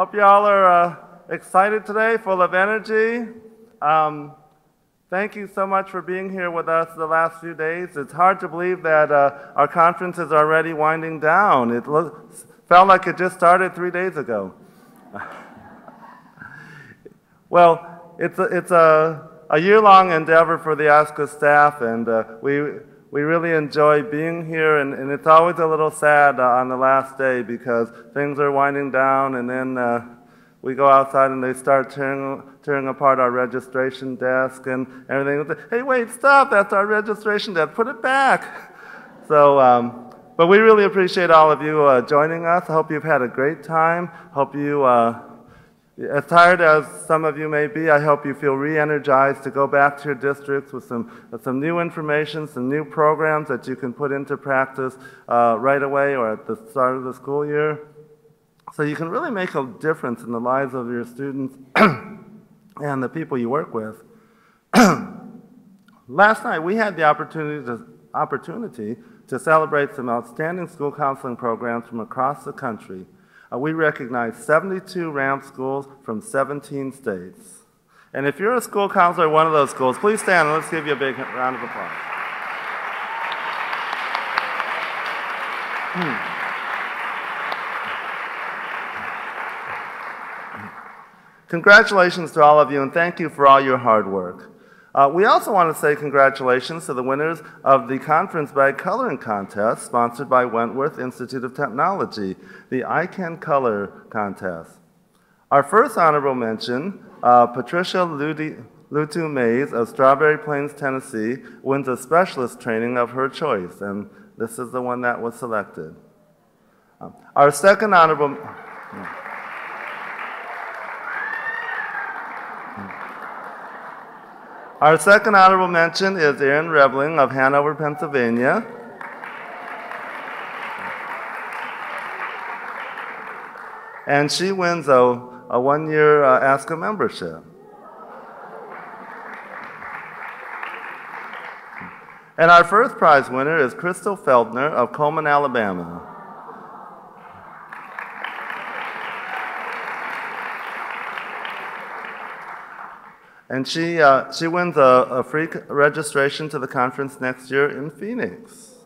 Hope you all are uh, excited today, full of energy. Um, thank you so much for being here with us the last few days. It's hard to believe that uh, our conference is already winding down. It looks, felt like it just started three days ago. well, it's a, it's a, a year-long endeavor for the ASCA staff, and uh, we, we really enjoy being here, and, and it's always a little sad uh, on the last day because things are winding down, and then uh, we go outside and they start tearing, tearing apart our registration desk and everything. Hey, wait, stop, that's our registration desk, put it back. So, um, but we really appreciate all of you uh, joining us. I hope you've had a great time. Hope you uh, as tired as some of you may be, I hope you feel re-energized to go back to your districts with some, with some new information, some new programs that you can put into practice uh, right away or at the start of the school year. So you can really make a difference in the lives of your students and the people you work with. Last night, we had the opportunity to, opportunity to celebrate some outstanding school counseling programs from across the country. Uh, we recognize 72 RAMP schools from 17 states. And if you're a school counselor at one of those schools, please stand and let's give you a big round of applause. Hmm. Congratulations to all of you and thank you for all your hard work. Uh, we also want to say congratulations to the winners of the conference bag coloring contest sponsored by Wentworth Institute of Technology, the I Can Color contest. Our first honorable mention, uh, Patricia Ludi, Lutu Mays of Strawberry Plains, Tennessee, wins a specialist training of her choice, and this is the one that was selected. Um, our second honorable. Yeah. Our second honorable mention is Erin Rebling of Hanover, Pennsylvania. And she wins a, a one year uh, ASCA membership. And our first prize winner is Crystal Feldner of Cullman, Alabama. And she, uh, she wins a, a free registration to the conference next year in Phoenix.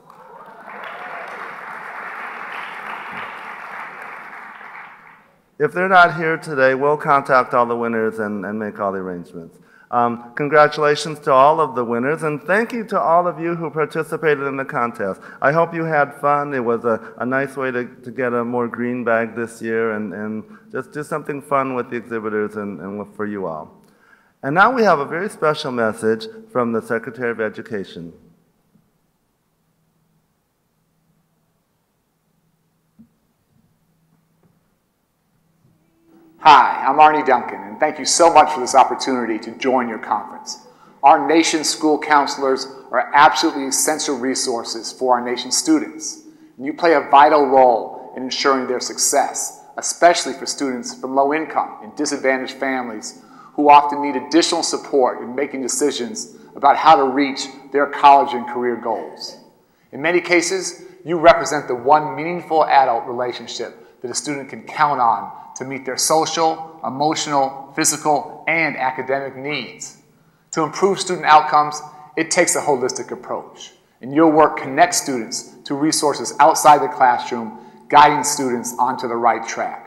If they're not here today, we'll contact all the winners and, and make all the arrangements. Um, congratulations to all of the winners, and thank you to all of you who participated in the contest. I hope you had fun. It was a, a nice way to, to get a more green bag this year and, and just do something fun with the exhibitors and, and for you all. And now we have a very special message from the Secretary of Education. Hi, I'm Arne Duncan, and thank you so much for this opportunity to join your conference. Our nation's school counselors are absolutely essential resources for our nation's students. And you play a vital role in ensuring their success, especially for students from low income and disadvantaged families who often need additional support in making decisions about how to reach their college and career goals. In many cases, you represent the one meaningful adult relationship that a student can count on to meet their social, emotional, physical, and academic needs. To improve student outcomes, it takes a holistic approach. And your work connects students to resources outside the classroom, guiding students onto the right track.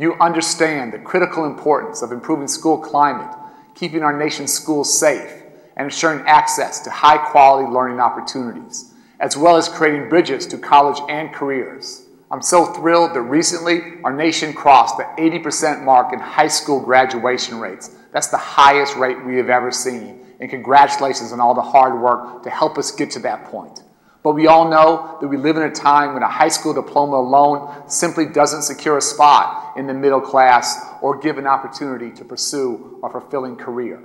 You understand the critical importance of improving school climate, keeping our nation's schools safe, and ensuring access to high quality learning opportunities, as well as creating bridges to college and careers. I'm so thrilled that recently our nation crossed the 80% mark in high school graduation rates. That's the highest rate we have ever seen. And congratulations on all the hard work to help us get to that point. But we all know that we live in a time when a high school diploma alone simply doesn't secure a spot in the middle class or give an opportunity to pursue a fulfilling career.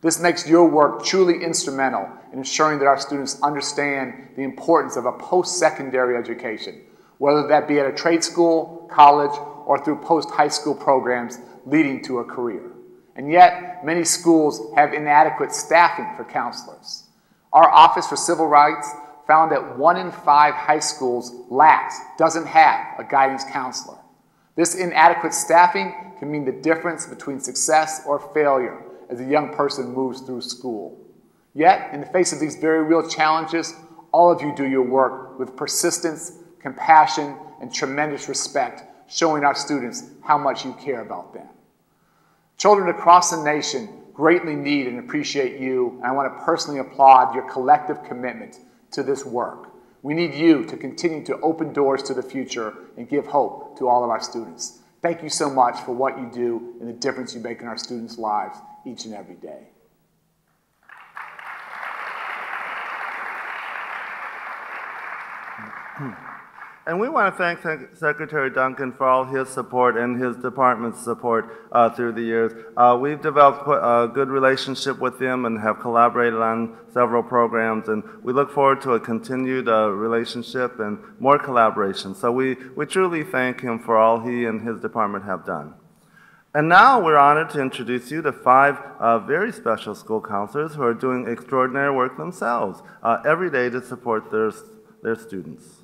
This makes your work truly instrumental in ensuring that our students understand the importance of a post secondary education, whether that be at a trade school, college, or through post high school programs leading to a career. And yet, many schools have inadequate staffing for counselors. Our Office for Civil Rights found that one in five high schools lacks, doesn't have a guidance counselor. This inadequate staffing can mean the difference between success or failure as a young person moves through school. Yet, in the face of these very real challenges, all of you do your work with persistence, compassion, and tremendous respect, showing our students how much you care about them. Children across the nation greatly need and appreciate you, and I want to personally applaud your collective commitment to this work. We need you to continue to open doors to the future and give hope to all of our students. Thank you so much for what you do and the difference you make in our students' lives each and every day. And we want to thank Secretary Duncan for all his support and his department's support uh, through the years. Uh, we've developed a good relationship with him and have collaborated on several programs, and we look forward to a continued uh, relationship and more collaboration. So we, we truly thank him for all he and his department have done. And now we're honored to introduce you to five uh, very special school counselors who are doing extraordinary work themselves uh, every day to support their, their students.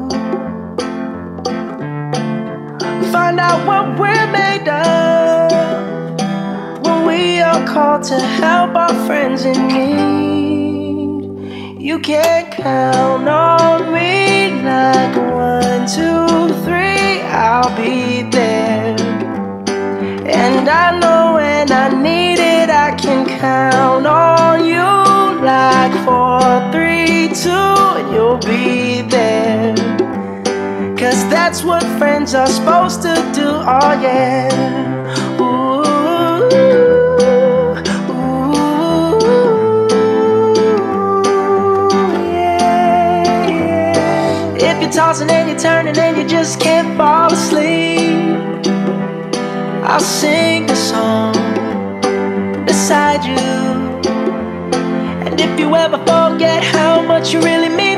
find out what we're made of when we are called to help our friends in need. You can count on me like one, two, three, I'll be there. And I know when I need it, I can count on you like four, three, two, and you'll be there. That's what friends are supposed to do, oh yeah. Ooh, ooh, yeah. If you're tossing and you're turning and you just can't fall asleep, I'll sing a song beside you. And if you ever forget how much you really mean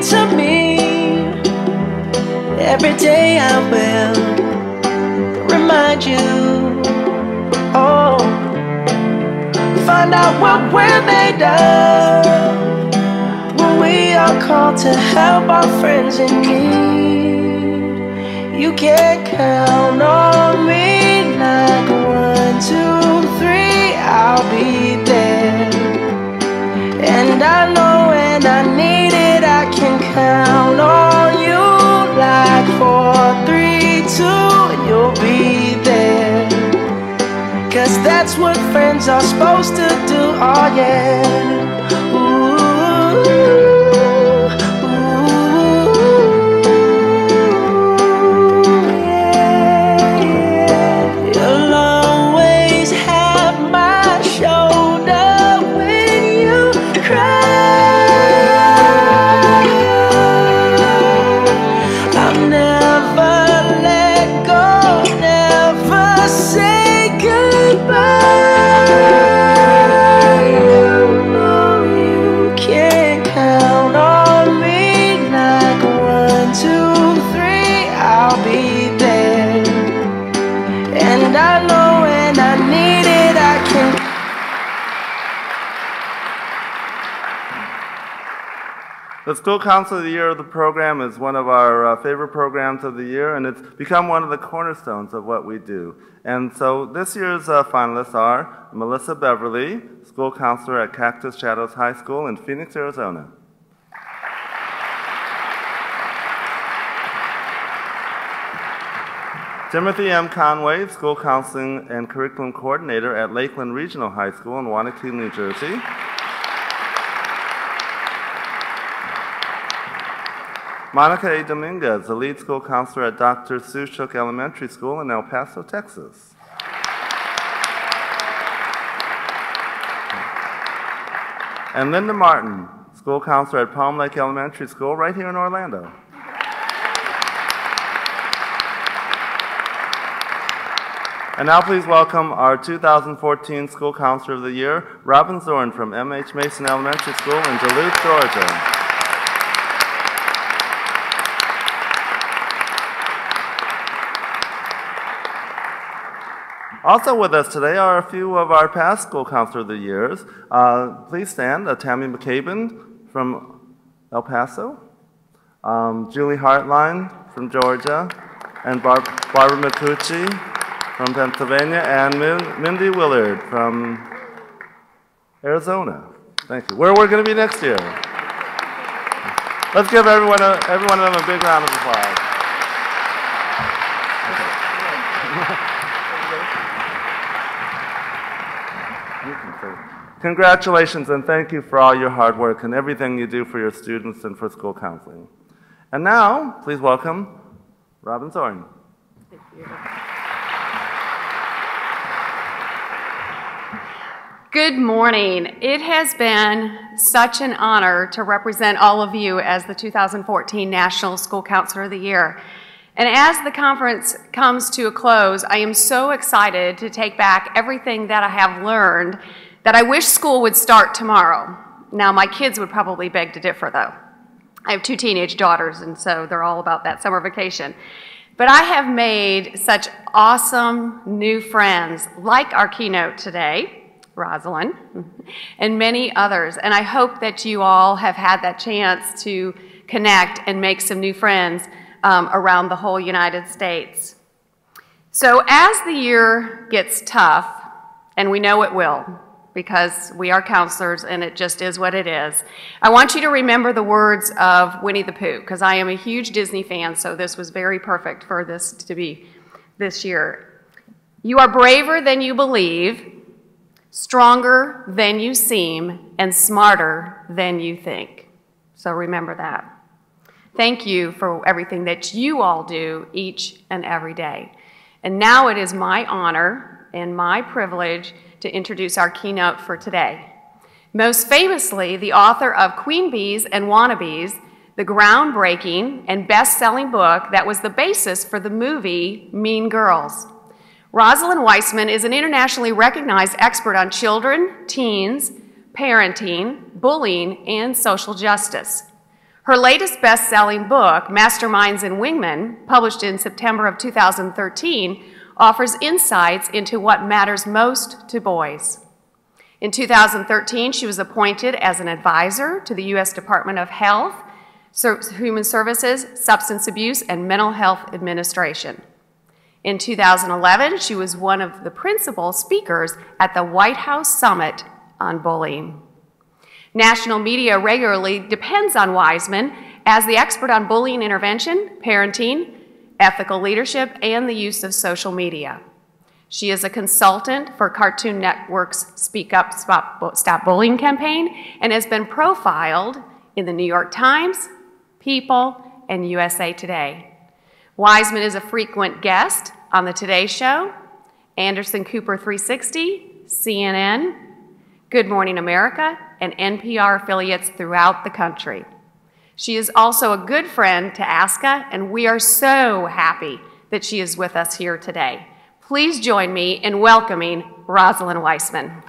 Every day I will remind you. Oh, find out what we're made of when we are called to help our friends in need. You can count on me like one, two, three, I'll be there. And I know when I need it, I can count two, and you'll be there. Cause that's what friends are supposed to do, oh yeah. School Council of the Year of the program is one of our uh, favorite programs of the year, and it's become one of the cornerstones of what we do. And so this year's uh, finalists are Melissa Beverly, school counselor at Cactus Shadows High School in Phoenix, Arizona. Timothy M. Conway, School Counseling and Curriculum Coordinator at Lakeland Regional High School in Wanaque, New Jersey. Monica A. Dominguez, the lead school counselor at Dr. Sue Shook Elementary School in El Paso, Texas. And Linda Martin, school counselor at Palm Lake Elementary School right here in Orlando. And now please welcome our 2014 School Counselor of the Year, Robin Zorn from M.H. Mason Elementary School in Duluth, Georgia. Also with us today are a few of our past School Counselor of the Years. Uh, please stand. Uh, Tammy McCabe from El Paso, um, Julie Hartline from Georgia, and Bar Barbara Matucci from Pennsylvania, and Min Mindy Willard from Arizona. Thank you. Where are we're going to be next year. Let's give everyone, a, every one of them a big round of applause. Congratulations and thank you for all your hard work and everything you do for your students and for school counseling. And now, please welcome Robin Zorn. Good morning. It has been such an honor to represent all of you as the 2014 National School Counselor of the Year. And as the conference comes to a close, I am so excited to take back everything that I have learned that I wish school would start tomorrow. Now, my kids would probably beg to differ, though. I have two teenage daughters, and so they're all about that summer vacation. But I have made such awesome new friends, like our keynote today, Rosalind, and many others. And I hope that you all have had that chance to connect and make some new friends um, around the whole United States. So, as the year gets tough, and we know it will, because we are counselors and it just is what it is. I want you to remember the words of Winnie the Pooh because I am a huge Disney fan, so this was very perfect for this to be this year. You are braver than you believe, stronger than you seem, and smarter than you think. So remember that. Thank you for everything that you all do each and every day. And now it is my honor and my privilege to introduce our keynote for today. Most famously, the author of Queen Bees and Wannabes, the groundbreaking and best selling book that was the basis for the movie Mean Girls. Rosalind Wiseman is an internationally recognized expert on children, teens, parenting, bullying, and social justice. Her latest best selling book, Masterminds and Wingmen, published in September of 2013, offers insights into what matters most to boys. In 2013, she was appointed as an advisor to the U.S. Department of Health, Human Services, Substance Abuse, and Mental Health Administration. In 2011, she was one of the principal speakers at the White House Summit on Bullying. National media regularly depends on Wiseman as the expert on bullying intervention, parenting, ethical leadership, and the use of social media. She is a consultant for Cartoon Network's Speak Up Stop Bullying campaign and has been profiled in the New York Times, People, and USA Today. Wiseman is a frequent guest on The Today Show, Anderson Cooper 360, CNN, Good Morning America, and NPR affiliates throughout the country. She is also a good friend to ASCA, and we are so happy that she is with us here today. Please join me in welcoming Rosalind Wiseman.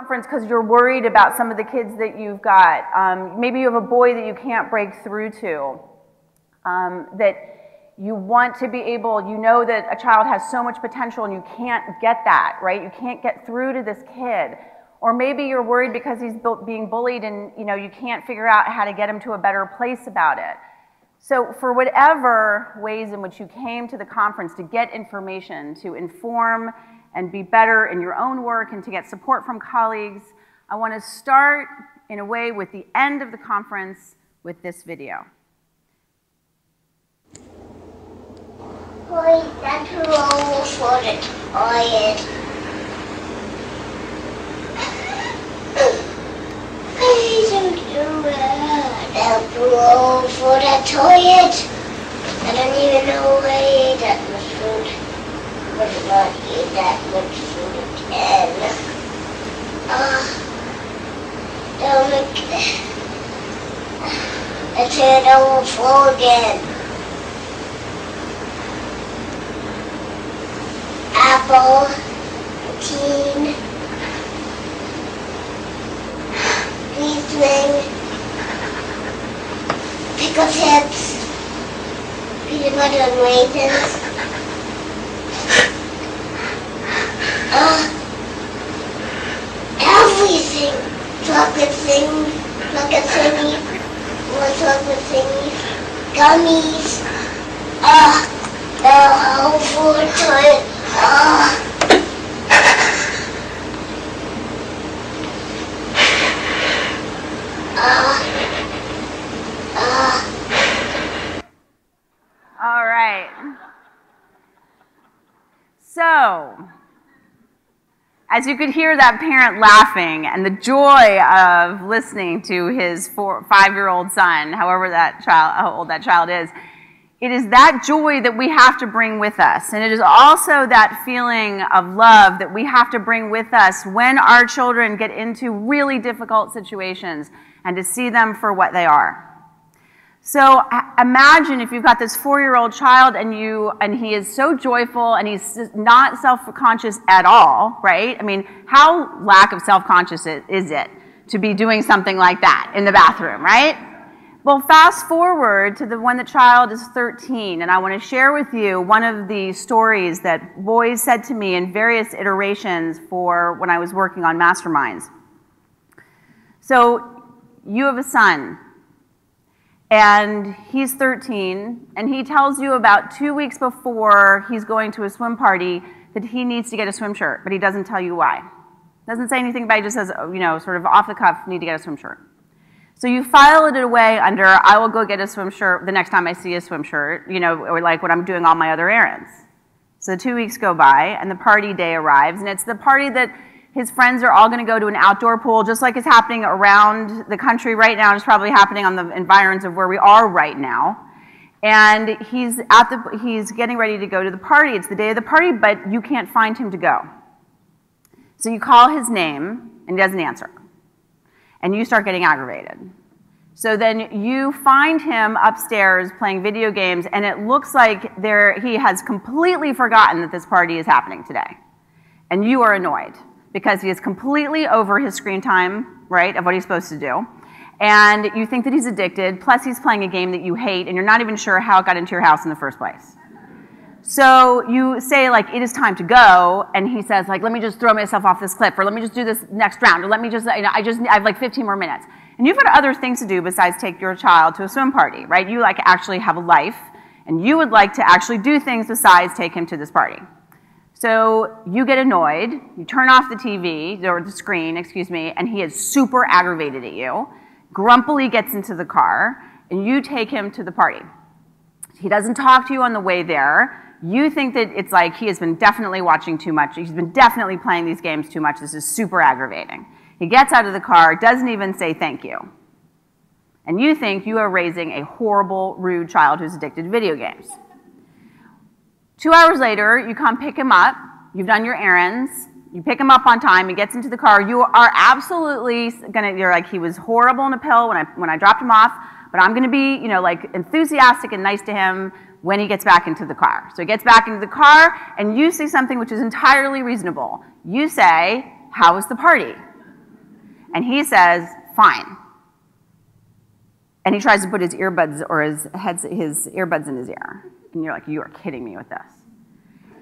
Conference because you're worried about some of the kids that you've got. Um, maybe you have a boy that you can't break through to. Um, that You want to be able, you know that a child has so much potential and you can't get that, right? You can't get through to this kid. Or maybe you're worried because he's being bullied and you know you can't figure out how to get him to a better place about it. So for whatever ways in which you came to the conference to get information, to inform and be better in your own work and to get support from colleagues, I want to start in a way with the end of the conference with this video. Oj, jag tror hon får ett ojet. I don't know that hon får ett ojet. I don't even know I that food. Would not eat that much food again. Ah, don't make... I said I won't fall again. apple, teen, Riesling, pickle chips, peanut butter and raisins. Uh, everything. Chocolate thing, chocolate thingy, more chocolate thingy, gummies. Uh, the whole food toilet. All right. As you could hear that parent laughing and the joy of listening to his four, five-year-old son, however that child, how old that child is, it is that joy that we have to bring with us. And it is also that feeling of love that we have to bring with us when our children get into really difficult situations and to see them for what they are. So imagine if you've got this four-year-old child and you and he is so joyful and he's not self-conscious at all, right? I mean, how lack of self-conscious is it to be doing something like that in the bathroom, right? Well, fast forward to the when the child is 13, and I want to share with you one of the stories that boys said to me in various iterations for when I was working on masterminds. So, you have a son, and he's 13, and he tells you about two weeks before he's going to a swim party that he needs to get a swim shirt, but he doesn't tell you why. Doesn't say anything about it, just says, oh, you know, sort of off the cuff, need to get a swim shirt. So you file it away under, I will go get a swim shirt the next time I see a swim shirt, you know, or like when I'm doing all my other errands. So two weeks go by and the party day arrives and it's the party that his friends are all going to go to an outdoor pool, just like is happening around the country right now. It's probably happening on the environs of where we are right now. And he's at the, he's getting ready to go to the party. It's the day of the party, but you can't find him to go. So you call his name and he doesn't answer and you start getting aggravated. So then you find him upstairs playing video games, and it looks like there, he has completely forgotten that this party is happening today. And you are annoyed because he is completely over his screen time, right, of what he's supposed to do. And you think that he's addicted, plus he's playing a game that you hate, and you're not even sure how it got into your house in the first place. So you say like, it is time to go, and he says like, let me just throw myself off this cliff, or let me just do this next round, or let me just, you know, I just, I have like 15 more minutes. And you've got other things to do besides take your child to a swim party, right? You like actually have a life, and you would like to actually do things besides take him to this party. So you get annoyed, you turn off the TV, or the screen, excuse me, and he is super aggravated at you, grumpily gets into the car, and you take him to the party. He doesn't talk to you on the way there, you think that it's like he has been definitely watching too much. He's been definitely playing these games too much. This is super aggravating. He gets out of the car, doesn't even say thank you. And you think you are raising a horrible, rude child who's addicted to video games. Two hours later, you come pick him up. You've done your errands. You pick him up on time. He gets into the car. You are absolutely gonna. You're like he was horrible in a pill when I when I dropped him off. But I'm gonna be, you know, like enthusiastic and nice to him when he gets back into the car. So he gets back into the car, and you say something which is entirely reasonable. You say, How was the party? And he says, Fine. And he tries to put his earbuds or his, heads, his earbuds in his ear. And you're like, you are kidding me with this.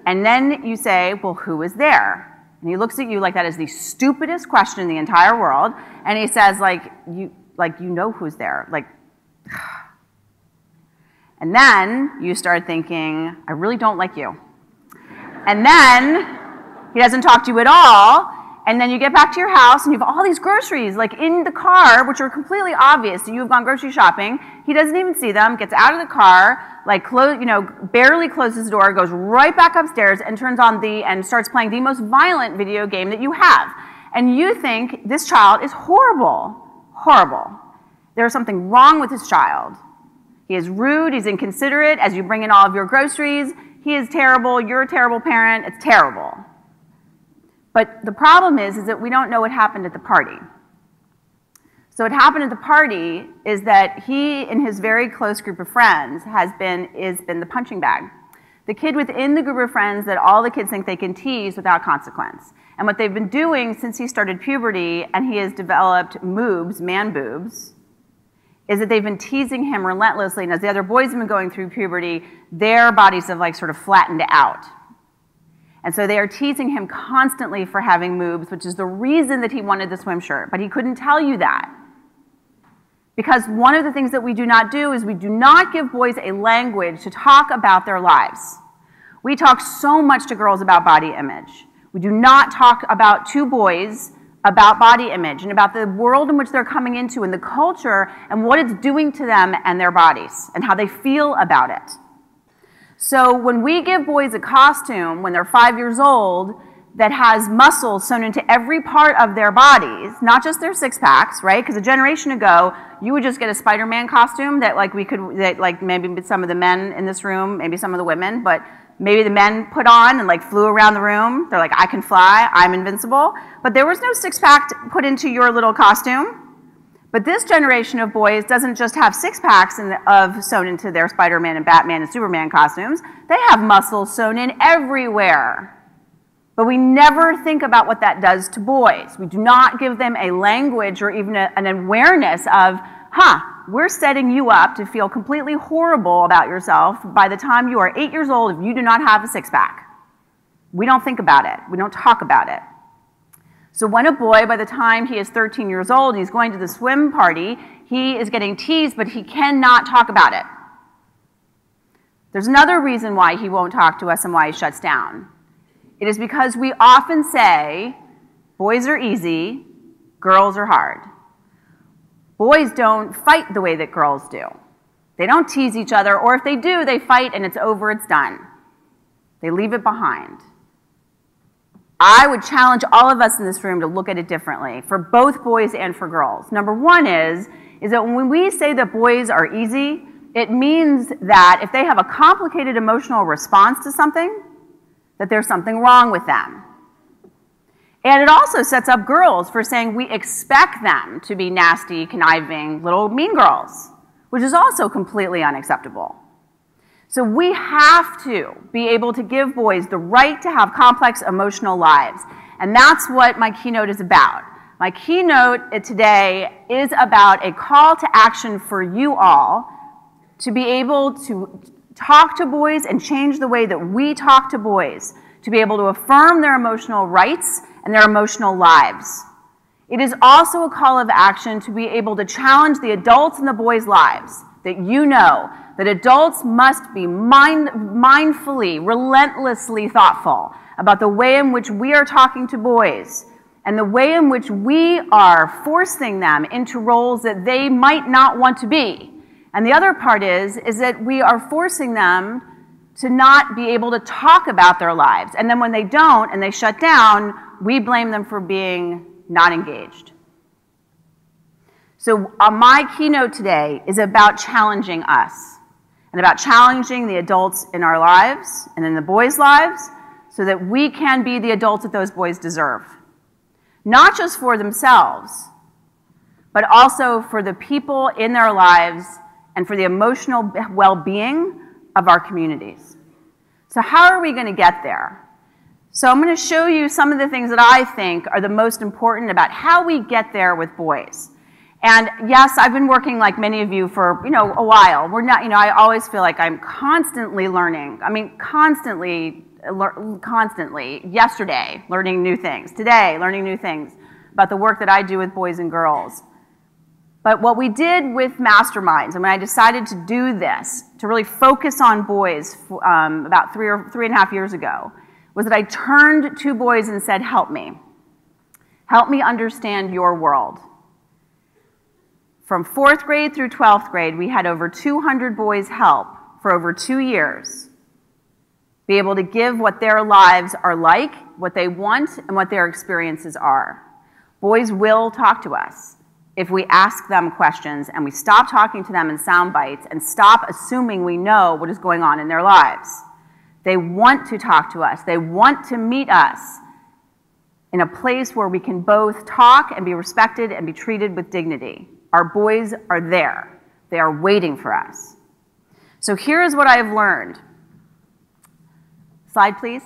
And then you say, well, who is there? And he looks at you like that is the stupidest question in the entire world. And he says, like, you, like, you know who's there. Like, and then you start thinking, I really don't like you. And then he doesn't talk to you at all. And then you get back to your house and you have all these groceries like in the car, which are completely obvious. You've gone grocery shopping. He doesn't even see them, gets out of the car, like close, you know, barely closes the door, goes right back upstairs and turns on the and starts playing the most violent video game that you have. And you think this child is horrible. Horrible. There's something wrong with this child. He is rude, he's inconsiderate as you bring in all of your groceries. He is terrible, you're a terrible parent, it's terrible. But the problem is, is that we don't know what happened at the party. So what happened at the party is that he and his very close group of friends has been, is been the punching bag. The kid within the group of friends that all the kids think they can tease without consequence. And what they've been doing since he started puberty and he has developed moobs, man boobs, is that they've been teasing him relentlessly. And as the other boys have been going through puberty, their bodies have like sort of flattened out. And so they are teasing him constantly for having moobs, which is the reason that he wanted the swim shirt. But he couldn't tell you that. Because one of the things that we do not do is we do not give boys a language to talk about their lives. We talk so much to girls about body image. We do not talk about two boys about body image and about the world in which they're coming into and the culture and what it's doing to them and their bodies and how they feel about it. So when we give boys a costume when they're five years old that has muscles sewn into every part of their bodies, not just their six packs, right? Because a generation ago, you would just get a Spider-Man costume that like we could, that like maybe some of the men in this room, maybe some of the women, but maybe the men put on and like flew around the room. They're like, I can fly, I'm invincible. But there was no six pack put into your little costume. But this generation of boys doesn't just have six packs of sewn into their Spider Man and Batman and Superman costumes, they have muscles sewn in everywhere. But we never think about what that does to boys. We do not give them a language or even a, an awareness of, huh, we're setting you up to feel completely horrible about yourself by the time you are eight years old if you do not have a six pack. We don't think about it, we don't talk about it. So when a boy, by the time he is 13 years old, he's going to the swim party, he is getting teased, but he cannot talk about it. There's another reason why he won't talk to us and why he shuts down. It is because we often say, boys are easy, girls are hard. Boys don't fight the way that girls do. They don't tease each other, or if they do, they fight and it's over, it's done. They leave it behind. I would challenge all of us in this room to look at it differently for both boys and for girls. Number one is, is that when we say that boys are easy, it means that if they have a complicated emotional response to something, that there's something wrong with them. And it also sets up girls for saying we expect them to be nasty, conniving, little mean girls, which is also completely unacceptable. So we have to be able to give boys the right to have complex emotional lives. And that's what my keynote is about. My keynote today is about a call to action for you all to be able to talk to boys and change the way that we talk to boys, to be able to affirm their emotional rights and their emotional lives. It is also a call of action to be able to challenge the adults in the boys' lives that you know that adults must be mind, mindfully, relentlessly thoughtful about the way in which we are talking to boys and the way in which we are forcing them into roles that they might not want to be. And the other part is, is that we are forcing them to not be able to talk about their lives. And then when they don't and they shut down, we blame them for being not engaged. So uh, my keynote today is about challenging us and about challenging the adults in our lives and in the boys' lives so that we can be the adults that those boys deserve. Not just for themselves, but also for the people in their lives and for the emotional well being of our communities. So, how are we going to get there? So, I'm going to show you some of the things that I think are the most important about how we get there with boys. And yes, I've been working like many of you for, you know, a while. We're not, you know, I always feel like I'm constantly learning. I mean, constantly, constantly. Yesterday, learning new things. Today, learning new things about the work that I do with boys and girls. But what we did with Masterminds, and when I decided to do this, to really focus on boys um, about three or three and a half years ago, was that I turned to boys and said, help me. Help me understand your world. From fourth grade through 12th grade, we had over 200 boys help for over two years be able to give what their lives are like, what they want, and what their experiences are. Boys will talk to us if we ask them questions and we stop talking to them in sound bites and stop assuming we know what is going on in their lives. They want to talk to us. They want to meet us in a place where we can both talk and be respected and be treated with dignity. Our boys are there. They are waiting for us. So here is what I have learned. Slide, please.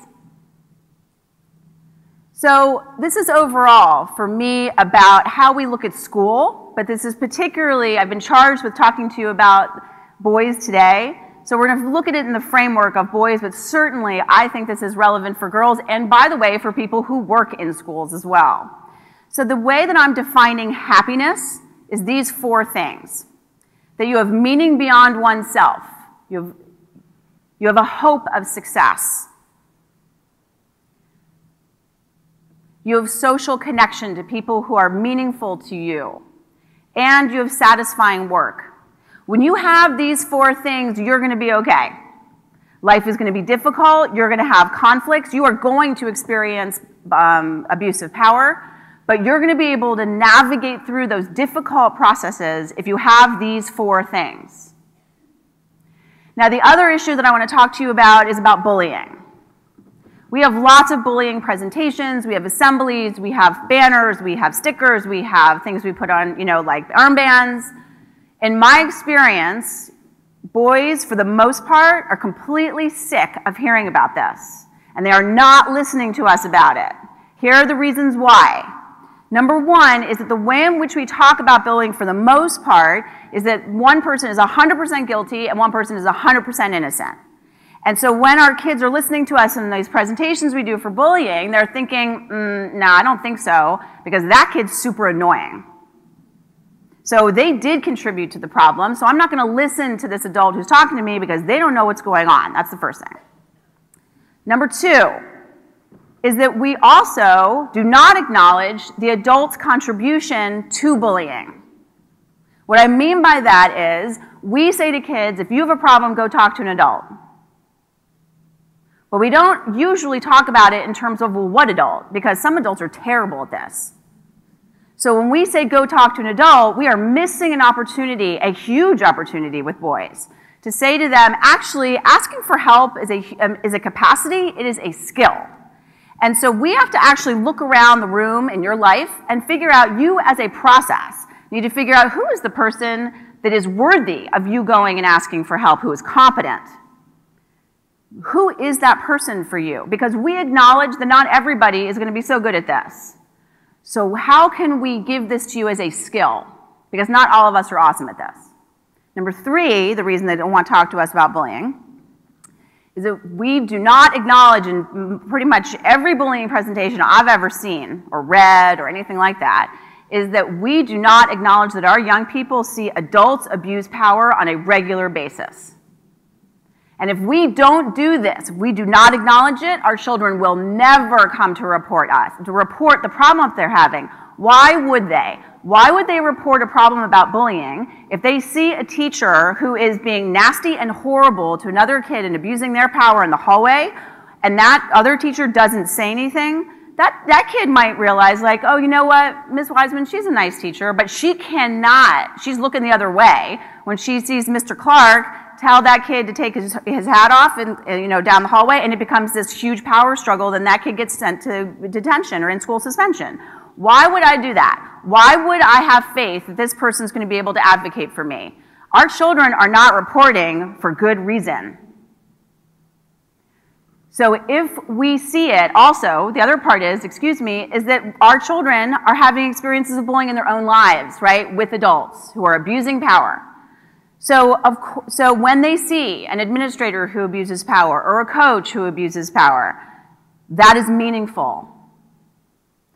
So this is overall, for me, about how we look at school, but this is particularly, I've been charged with talking to you about boys today. So we're going to look at it in the framework of boys, but certainly I think this is relevant for girls, and by the way, for people who work in schools as well. So the way that I'm defining happiness is these four things. That you have meaning beyond oneself. You have, you have a hope of success. You have social connection to people who are meaningful to you. And you have satisfying work. When you have these four things, you're going to be okay. Life is going to be difficult. You're going to have conflicts. You are going to experience um, of power but you're going to be able to navigate through those difficult processes if you have these four things. Now, the other issue that I want to talk to you about is about bullying. We have lots of bullying presentations, we have assemblies, we have banners, we have stickers, we have things we put on, you know, like armbands. In my experience, boys, for the most part, are completely sick of hearing about this, and they are not listening to us about it. Here are the reasons why. Number one is that the way in which we talk about bullying for the most part is that one person is 100% guilty and one person is 100% innocent. And so when our kids are listening to us in these presentations we do for bullying, they're thinking, mm, nah, I don't think so, because that kid's super annoying. So they did contribute to the problem, so I'm not gonna listen to this adult who's talking to me because they don't know what's going on. That's the first thing. Number two, is that we also do not acknowledge the adult's contribution to bullying. What I mean by that is, we say to kids, if you have a problem, go talk to an adult. But we don't usually talk about it in terms of, well, what adult? Because some adults are terrible at this. So when we say go talk to an adult, we are missing an opportunity, a huge opportunity with boys, to say to them, actually, asking for help is a, um, is a capacity, it is a skill. And so we have to actually look around the room in your life and figure out you as a process. You need to figure out who is the person that is worthy of you going and asking for help, who is competent. Who is that person for you? Because we acknowledge that not everybody is going to be so good at this. So how can we give this to you as a skill? Because not all of us are awesome at this. Number three, the reason they don't want to talk to us about bullying is that we do not acknowledge in pretty much every bullying presentation I've ever seen or read or anything like that, is that we do not acknowledge that our young people see adults abuse power on a regular basis. And if we don't do this, we do not acknowledge it, our children will never come to report us, to report the problem they're having. Why would they? Why would they report a problem about bullying if they see a teacher who is being nasty and horrible to another kid and abusing their power in the hallway, and that other teacher doesn't say anything? That, that kid might realize, like, oh, you know what, Ms. Wiseman, she's a nice teacher, but she cannot, she's looking the other way when she sees Mr. Clark tell that kid to take his, his hat off and, and, you know down the hallway and it becomes this huge power struggle then that kid gets sent to detention or in school suspension why would I do that? Why would I have faith that this person is going to be able to advocate for me? Our children are not reporting for good reason. So if we see it, also, the other part is, excuse me, is that our children are having experiences of bullying in their own lives, right, with adults who are abusing power. So, of so when they see an administrator who abuses power or a coach who abuses power, that is meaningful.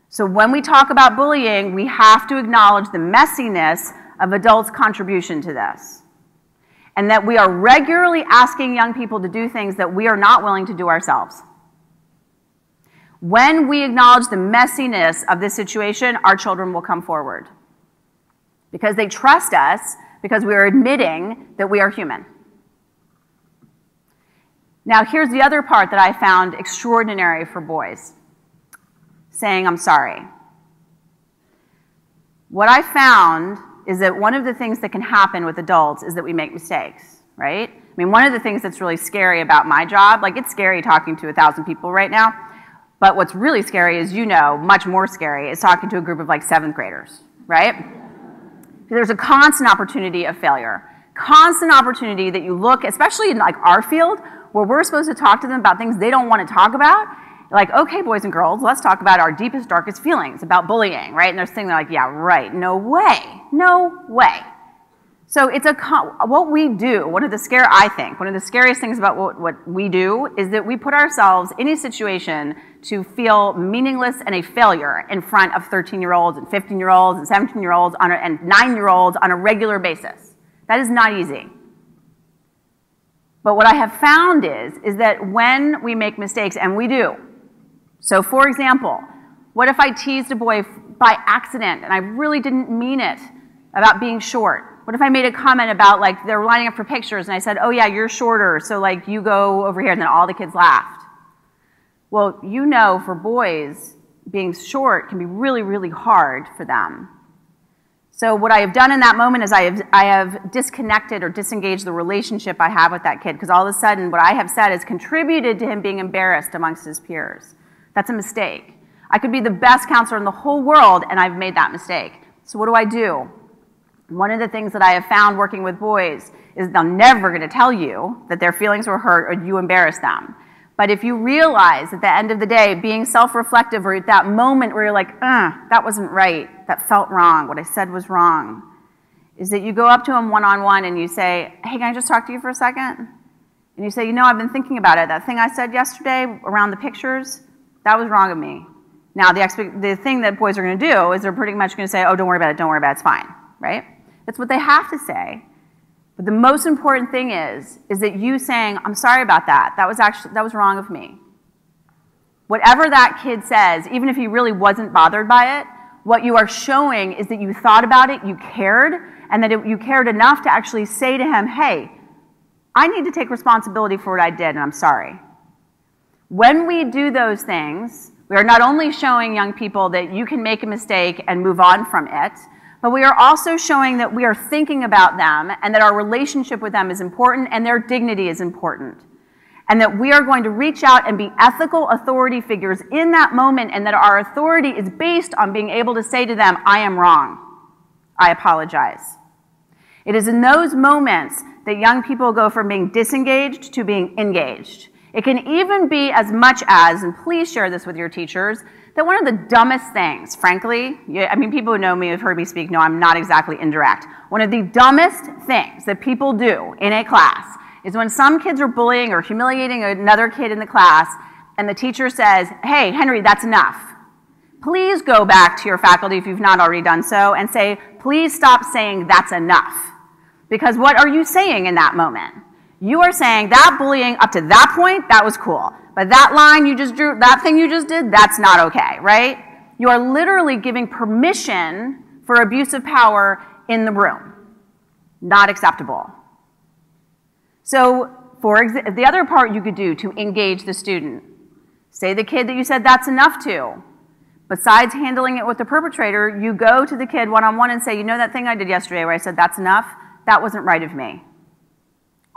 So when we talk about bullying, we have to acknowledge the messiness of adults' contribution to this and that we are regularly asking young people to do things that we are not willing to do ourselves. When we acknowledge the messiness of this situation, our children will come forward because they trust us because we are admitting that we are human. Now, here's the other part that I found extraordinary for boys saying, I'm sorry. What I found is that one of the things that can happen with adults is that we make mistakes, right? I mean, one of the things that's really scary about my job, like it's scary talking to a thousand people right now, but what's really scary is, you know, much more scary is talking to a group of like seventh graders, right? There's a constant opportunity of failure, constant opportunity that you look, especially in like our field, where we're supposed to talk to them about things they don't want to talk about, like, okay, boys and girls, let's talk about our deepest, darkest feelings about bullying, right? And they're saying, they're like, yeah, right, no way, no way. So it's a, what we do, one of the scare, I think, one of the scariest things about what, what we do is that we put ourselves in a situation to feel meaningless and a failure in front of 13 year olds and 15 year olds and 17 year olds and nine year olds on a regular basis. That is not easy. But what I have found is, is that when we make mistakes, and we do, so, for example, what if I teased a boy by accident and I really didn't mean it about being short? What if I made a comment about like they're lining up for pictures and I said, "Oh yeah, you're shorter, so like you go over here," and then all the kids laughed. Well, you know, for boys, being short can be really, really hard for them. So what I have done in that moment is I have, I have disconnected or disengaged the relationship I have with that kid because all of a sudden what I have said has contributed to him being embarrassed amongst his peers. That's a mistake. I could be the best counselor in the whole world, and I've made that mistake. So, what do I do? One of the things that I have found working with boys is they're never going to tell you that their feelings were hurt or you embarrassed them. But if you realize at the end of the day, being self reflective or at that moment where you're like, uh, that wasn't right, that felt wrong, what I said was wrong, is that you go up to them one on one and you say, hey, can I just talk to you for a second? And you say, you know, I've been thinking about it. That thing I said yesterday around the pictures, that was wrong of me. Now, the, expect- the thing that boys are going to do is they're pretty much going to say, oh, don't worry about it, don't worry about it, it's fine, right? That's what they have to say. But the most important thing is, is that you saying, I'm sorry about that. That was actually, that was wrong of me. Whatever that kid says, even if he really wasn't bothered by it, what you are showing is that you thought about it, you cared, and that it, you cared enough to actually say to him, hey, I need to take responsibility for what I did, and I'm sorry. When we do those things, we are not only showing young people that you can make a mistake and move on from it, but we are also showing that we are thinking about them and that our relationship with them is important and their dignity is important. And that we are going to reach out and be ethical authority figures in that moment, and that our authority is based on being able to say to them, I am wrong. I apologize. It is in those moments that young people go from being disengaged to being engaged. It can even be as much as, and please share this with your teachers, that one of the dumbest things, frankly, I mean, people who know me have heard me speak know I'm not exactly indirect. One of the dumbest things that people do in a class is when some kids are bullying or humiliating another kid in the class, and the teacher says, Hey, Henry, that's enough. Please go back to your faculty if you've not already done so and say, Please stop saying that's enough. Because what are you saying in that moment? You are saying that bullying up to that point, that was cool. But that line you just drew, that thing you just did, that's not okay, right? You are literally giving permission for abuse of power in the room. Not acceptable. So, for the other part you could do to engage the student, say the kid that you said that's enough to. Besides handling it with the perpetrator, you go to the kid one on one and say, You know that thing I did yesterday where I said that's enough? That wasn't right of me.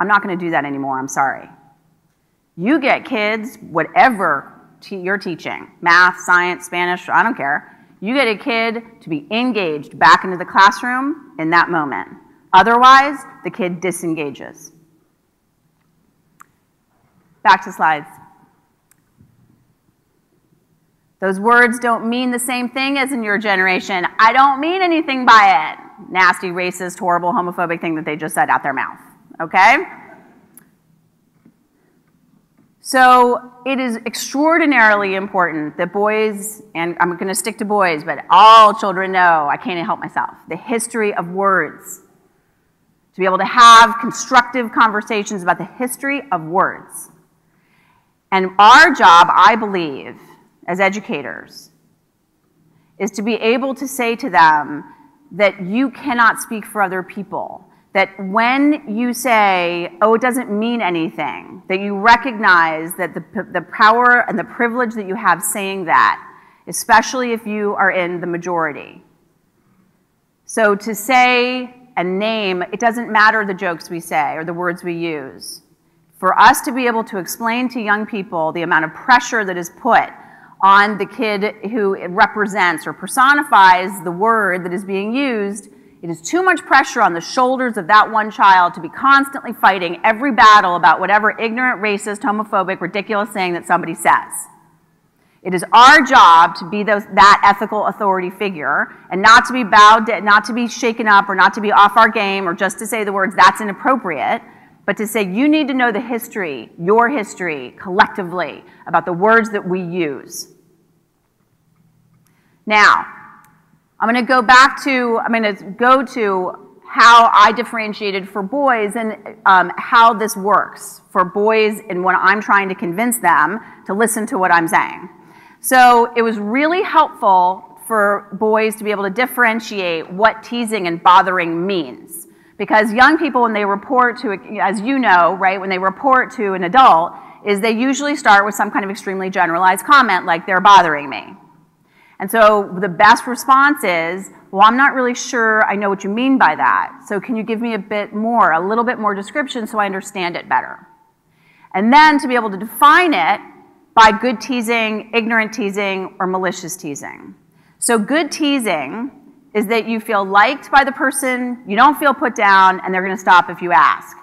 I'm not going to do that anymore. I'm sorry. You get kids, whatever te- you're teaching math, science, Spanish, I don't care. You get a kid to be engaged back into the classroom in that moment. Otherwise, the kid disengages. Back to slides. Those words don't mean the same thing as in your generation. I don't mean anything by it. Nasty, racist, horrible, homophobic thing that they just said out their mouth. Okay? So it is extraordinarily important that boys, and I'm going to stick to boys, but all children know, I can't help myself, the history of words. To be able to have constructive conversations about the history of words. And our job, I believe, as educators, is to be able to say to them that you cannot speak for other people that when you say, oh, it doesn't mean anything, that you recognize that the, the power and the privilege that you have saying that, especially if you are in the majority. So to say and name, it doesn't matter the jokes we say or the words we use. For us to be able to explain to young people the amount of pressure that is put on the kid who represents or personifies the word that is being used it is too much pressure on the shoulders of that one child to be constantly fighting every battle about whatever ignorant, racist, homophobic, ridiculous thing that somebody says. It is our job to be those, that ethical authority figure and not to be bowed, not to be shaken up or not to be off our game or just to say the words, that's inappropriate, but to say you need to know the history, your history, collectively, about the words that we use. Now, I'm going to go back to, I'm going to go to how I differentiated for boys and um, how this works for boys and when I'm trying to convince them to listen to what I'm saying. So it was really helpful for boys to be able to differentiate what teasing and bothering means. Because young people, when they report to, as you know, right, when they report to an adult, is they usually start with some kind of extremely generalized comment like, they're bothering me. And so the best response is, well, I'm not really sure I know what you mean by that. So can you give me a bit more, a little bit more description so I understand it better? And then to be able to define it by good teasing, ignorant teasing, or malicious teasing. So good teasing is that you feel liked by the person, you don't feel put down, and they're going to stop if you ask.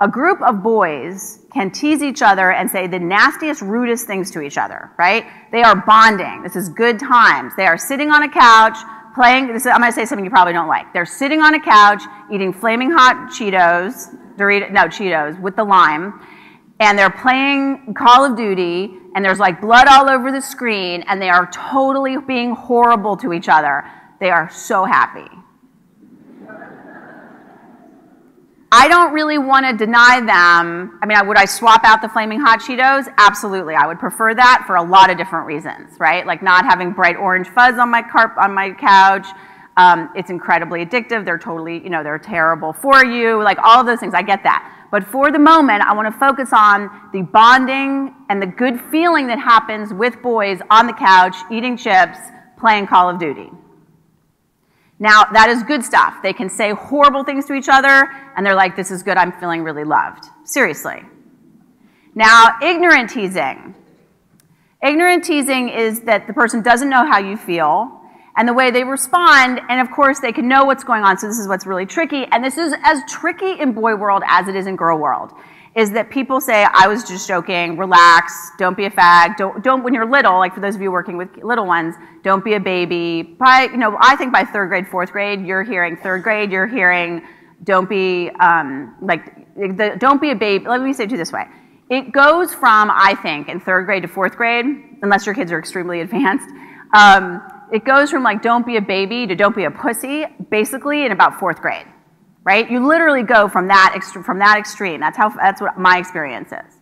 A group of boys can tease each other and say the nastiest, rudest things to each other, right? They are bonding. This is good times. They are sitting on a couch playing. This is, I'm going to say something you probably don't like. They're sitting on a couch eating flaming hot Cheetos, Doritos, no, Cheetos with the lime, and they're playing Call of Duty, and there's like blood all over the screen, and they are totally being horrible to each other. They are so happy. I don't really want to deny them. I mean, would I swap out the flaming hot Cheetos? Absolutely. I would prefer that for a lot of different reasons, right? Like not having bright orange fuzz on my carp on my couch. Um, it's incredibly addictive. They're totally, you know, they're terrible for you. Like all of those things. I get that. But for the moment, I want to focus on the bonding and the good feeling that happens with boys on the couch, eating chips, playing Call of Duty. Now, that is good stuff. They can say horrible things to each other, and they're like, this is good, I'm feeling really loved. Seriously. Now, ignorant teasing. Ignorant teasing is that the person doesn't know how you feel, and the way they respond, and of course, they can know what's going on, so this is what's really tricky, and this is as tricky in boy world as it is in girl world is that people say, I was just joking, relax, don't be a fag, don't, don't, when you're little, like for those of you working with little ones, don't be a baby. By, you know, I think by third grade, fourth grade, you're hearing, third grade, you're hearing, don't be, um, like, the, don't be a baby, let me say it this way. It goes from, I think, in third grade to fourth grade, unless your kids are extremely advanced, um, it goes from like, don't be a baby to don't be a pussy, basically in about fourth grade right? You literally go from that, from that extreme. That's, how, that's what my experience is.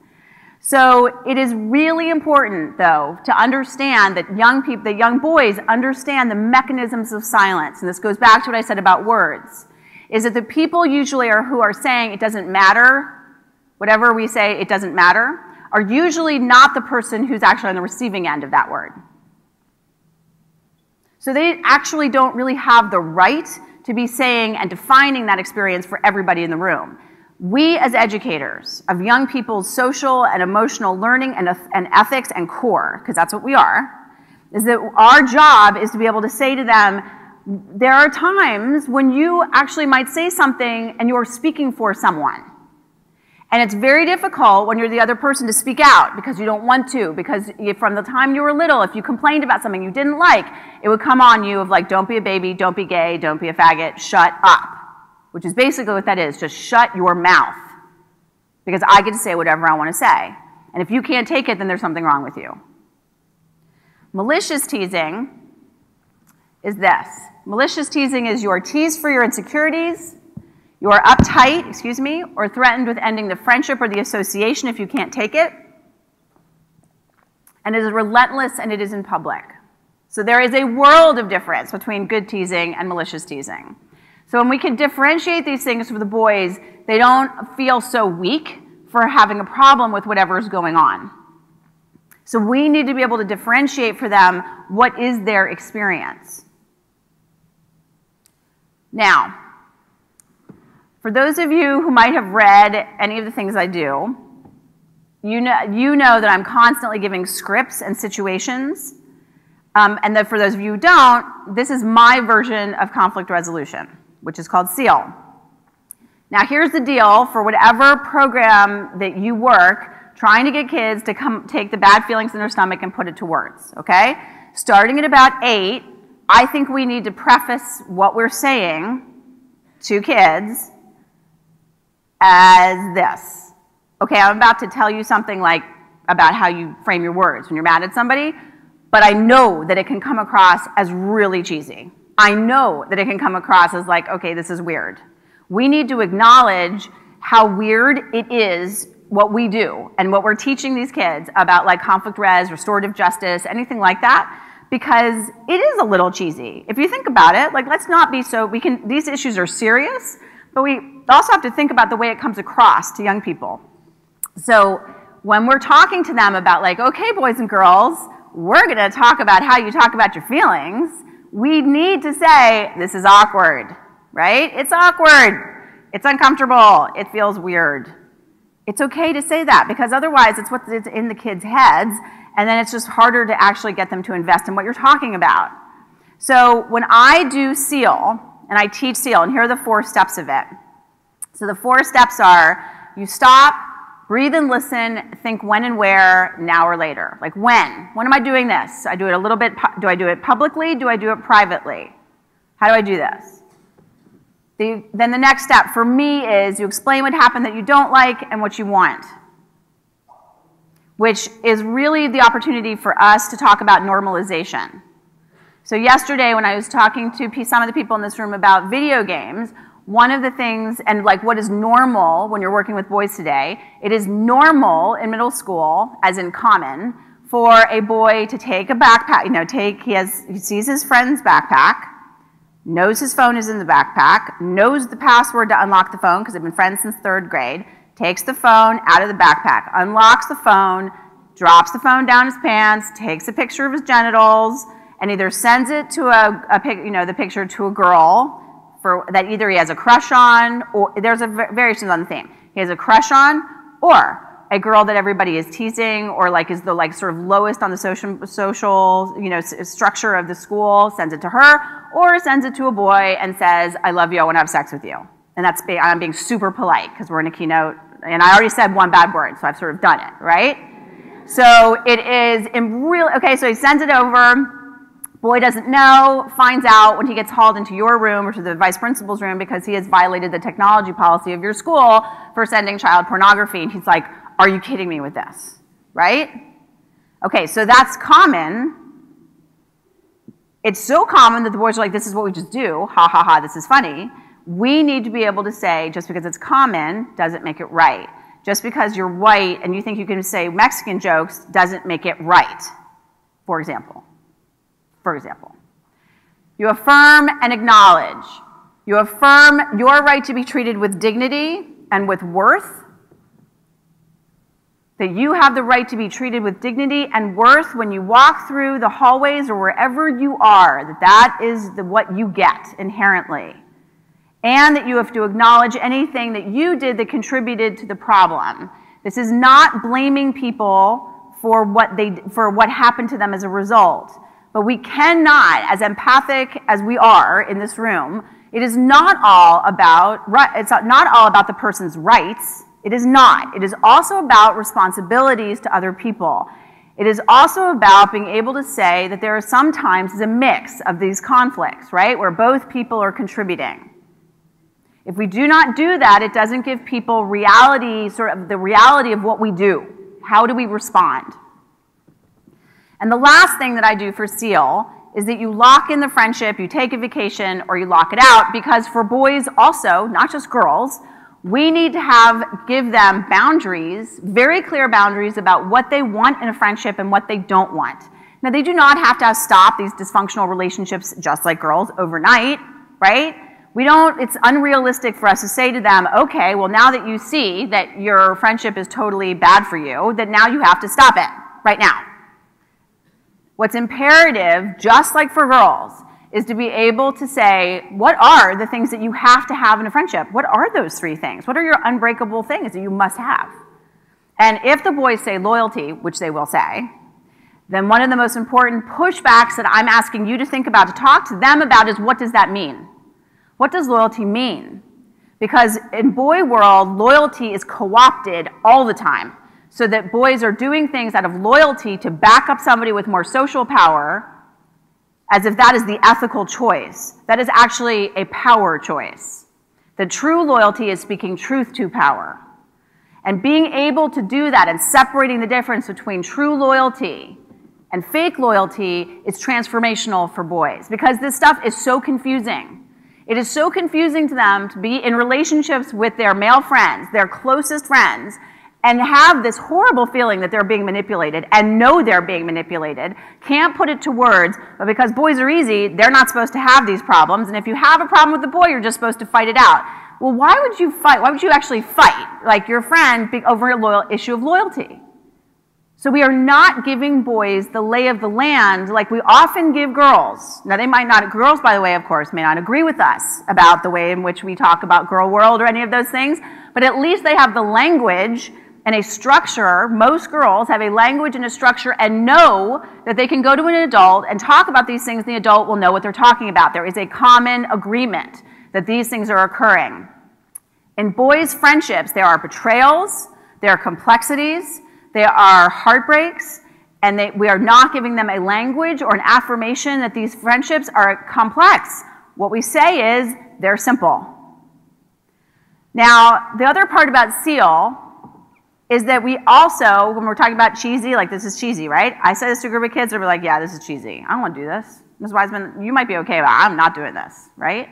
So it is really important, though, to understand that young people, that young boys understand the mechanisms of silence. And this goes back to what I said about words. Is that the people usually are who are saying it doesn't matter, whatever we say, it doesn't matter, are usually not the person who's actually on the receiving end of that word. So they actually don't really have the right to be saying and defining that experience for everybody in the room. We, as educators of young people's social and emotional learning and, and ethics and core, because that's what we are, is that our job is to be able to say to them, there are times when you actually might say something and you're speaking for someone. And it's very difficult when you're the other person to speak out because you don't want to. Because from the time you were little, if you complained about something you didn't like, it would come on you of like, don't be a baby, don't be gay, don't be a faggot, shut up. Which is basically what that is just shut your mouth. Because I get to say whatever I want to say. And if you can't take it, then there's something wrong with you. Malicious teasing is this malicious teasing is you are teased for your insecurities you are uptight, excuse me, or threatened with ending the friendship or the association if you can't take it. And it is relentless and it is in public. So there is a world of difference between good teasing and malicious teasing. So when we can differentiate these things for the boys, they don't feel so weak for having a problem with whatever is going on. So we need to be able to differentiate for them what is their experience. Now, for those of you who might have read any of the things I do, you know, you know that I'm constantly giving scripts and situations. Um, and that for those of you who don't, this is my version of conflict resolution, which is called SEAL. Now, here's the deal for whatever program that you work, trying to get kids to come take the bad feelings in their stomach and put it to words, okay? Starting at about eight, I think we need to preface what we're saying to kids as this. Okay, I'm about to tell you something like about how you frame your words when you're mad at somebody, but I know that it can come across as really cheesy. I know that it can come across as like, okay, this is weird. We need to acknowledge how weird it is what we do and what we're teaching these kids about like conflict res, restorative justice, anything like that, because it is a little cheesy. If you think about it, like let's not be so, we can, these issues are serious, but we also have to think about the way it comes across to young people. So when we're talking to them about like, okay, boys and girls, we're gonna talk about how you talk about your feelings, we need to say, this is awkward, right? It's awkward. It's uncomfortable. It feels weird. It's okay to say that because otherwise it's what's in the kids' heads and then it's just harder to actually get them to invest in what you're talking about. So when I do SEAL, and I teach SEAL, and here are the four steps of it. So the four steps are you stop, breathe and listen, think when and where, now or later. Like when? When am I doing this? I do it a little bit, do I do it publicly? Do I do it privately? How do I do this? The, then the next step for me is you explain what happened that you don't like and what you want, which is really the opportunity for us to talk about normalization. So yesterday when I was talking to some of the people in this room about video games, one of the things, and like what is normal when you're working with boys today, it is normal in middle school, as in common, for a boy to take a backpack, you know, take, he has, he sees his friend's backpack, knows his phone is in the backpack, knows the password to unlock the phone because they've been friends since third grade, takes the phone out of the backpack, unlocks the phone, drops the phone down his pants, takes a picture of his genitals, and either sends it to a, a pic, you know, the picture to a girl for that either he has a crush on, or there's a variations on the theme. He has a crush on, or a girl that everybody is teasing, or like is the like sort of lowest on the social social you know structure of the school. Sends it to her, or sends it to a boy and says, "I love you. I want to have sex with you." And that's I'm being super polite because we're in a keynote, and I already said one bad word, so I've sort of done it, right? So it is in real. Okay, so he sends it over Boy doesn't know, finds out when he gets hauled into your room or to the vice principal's room because he has violated the technology policy of your school for sending child pornography. And he's like, Are you kidding me with this? Right? Okay, so that's common. It's so common that the boys are like, This is what we just do. Ha ha ha, this is funny. We need to be able to say, just because it's common doesn't make it right. Just because you're white and you think you can say Mexican jokes doesn't make it right, for example for example. You affirm and acknowledge. You affirm your right to be treated with dignity and with worth. That you have the right to be treated with dignity and worth when you walk through the hallways or wherever you are, that that is the, what you get inherently. And that you have to acknowledge anything that you did that contributed to the problem. This is not blaming people for what, they, for what happened to them as a result. But we cannot, as empathic as we are in this room, it is not all about, it's not all about the person's rights It is not. It is also about responsibilities to other people. It is also about being able to say that there are sometimes a mix of these conflicts, right, where both people are contributing. If we do not do that, it doesn't give people reality, sort of the reality of what we do. How do we respond? And the last thing that I do for SEAL is that you lock in the friendship, you take a vacation, or you lock it out, because for boys also, not just girls, we need to have, give them boundaries, very clear boundaries about what they want in a friendship and what they don't want. Now, they do not have to stop these dysfunctional relationships just like girls overnight, right? We don't, it's unrealistic for us to say to them, okay, well, now that you see that your friendship is totally bad for you, that now you have to stop it right now. What's imperative, just like for girls, is to be able to say, what are the things that you have to have in a friendship? What are those three things? What are your unbreakable things that you must have? And if the boys say loyalty, which they will say, then one of the most important pushbacks that I'm asking you to think about, to talk to them about, is what does that mean? What does loyalty mean? Because in boy world, loyalty is co-opted all the time so that boys are doing things out of loyalty to back up somebody with more social power as if that is the ethical choice. That is actually a power choice. The true loyalty is speaking truth to power. And being able to do that and separating the difference between true loyalty and fake loyalty is transformational for boys because this stuff is so confusing. It is so confusing to them to be in relationships with their male friends, their closest friends, and have this horrible feeling that they're being manipulated and know they're being manipulated, can't put it to words, but because boys are easy, they're not supposed to have these problems. And if you have a problem with the boy, you're just supposed to fight it out. Well, why would you fight? Why would you actually fight, like your friend, over a loyal issue of loyalty? So we are not giving boys the lay of the land like we often give girls. Now they might not, girls by the way, of course, may not agree with us about the way in which we talk about girl world or any of those things, but at least they have the language and a structure, most girls have a language and a structure and know that they can go to an adult and talk about these things, and the adult will know what they're talking about. There is a common agreement that these things are occurring. In boys' friendships, there are betrayals, there are complexities, there are heartbreaks, and they, we are not giving them a language or an affirmation that these friendships are complex. What we say is they're simple. Now, the other part about SEAL is that we also, when we're talking about cheesy, like this is cheesy, right? I say this to a group of kids, they'll be like, yeah, this is cheesy. I don't want to do this. Ms. Wiseman, you might be okay, but I'm not doing this, right?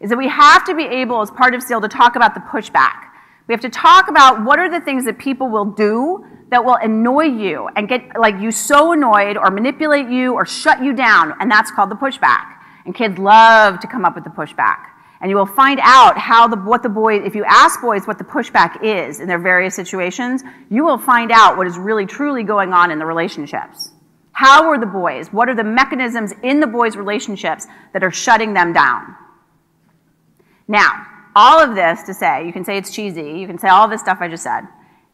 Is that we have to be able, as part of SEAL, to talk about the pushback. We have to talk about what are the things that people will do that will annoy you and get like you so annoyed or manipulate you or shut you down, and that's called the pushback. And kids love to come up with the pushback. And you will find out how the, what the boys, if you ask boys what the pushback is in their various situations, you will find out what is really truly going on in the relationships. How are the boys? What are the mechanisms in the boys' relationships that are shutting them down? Now, all of this to say, you can say it's cheesy, you can say all this stuff I just said,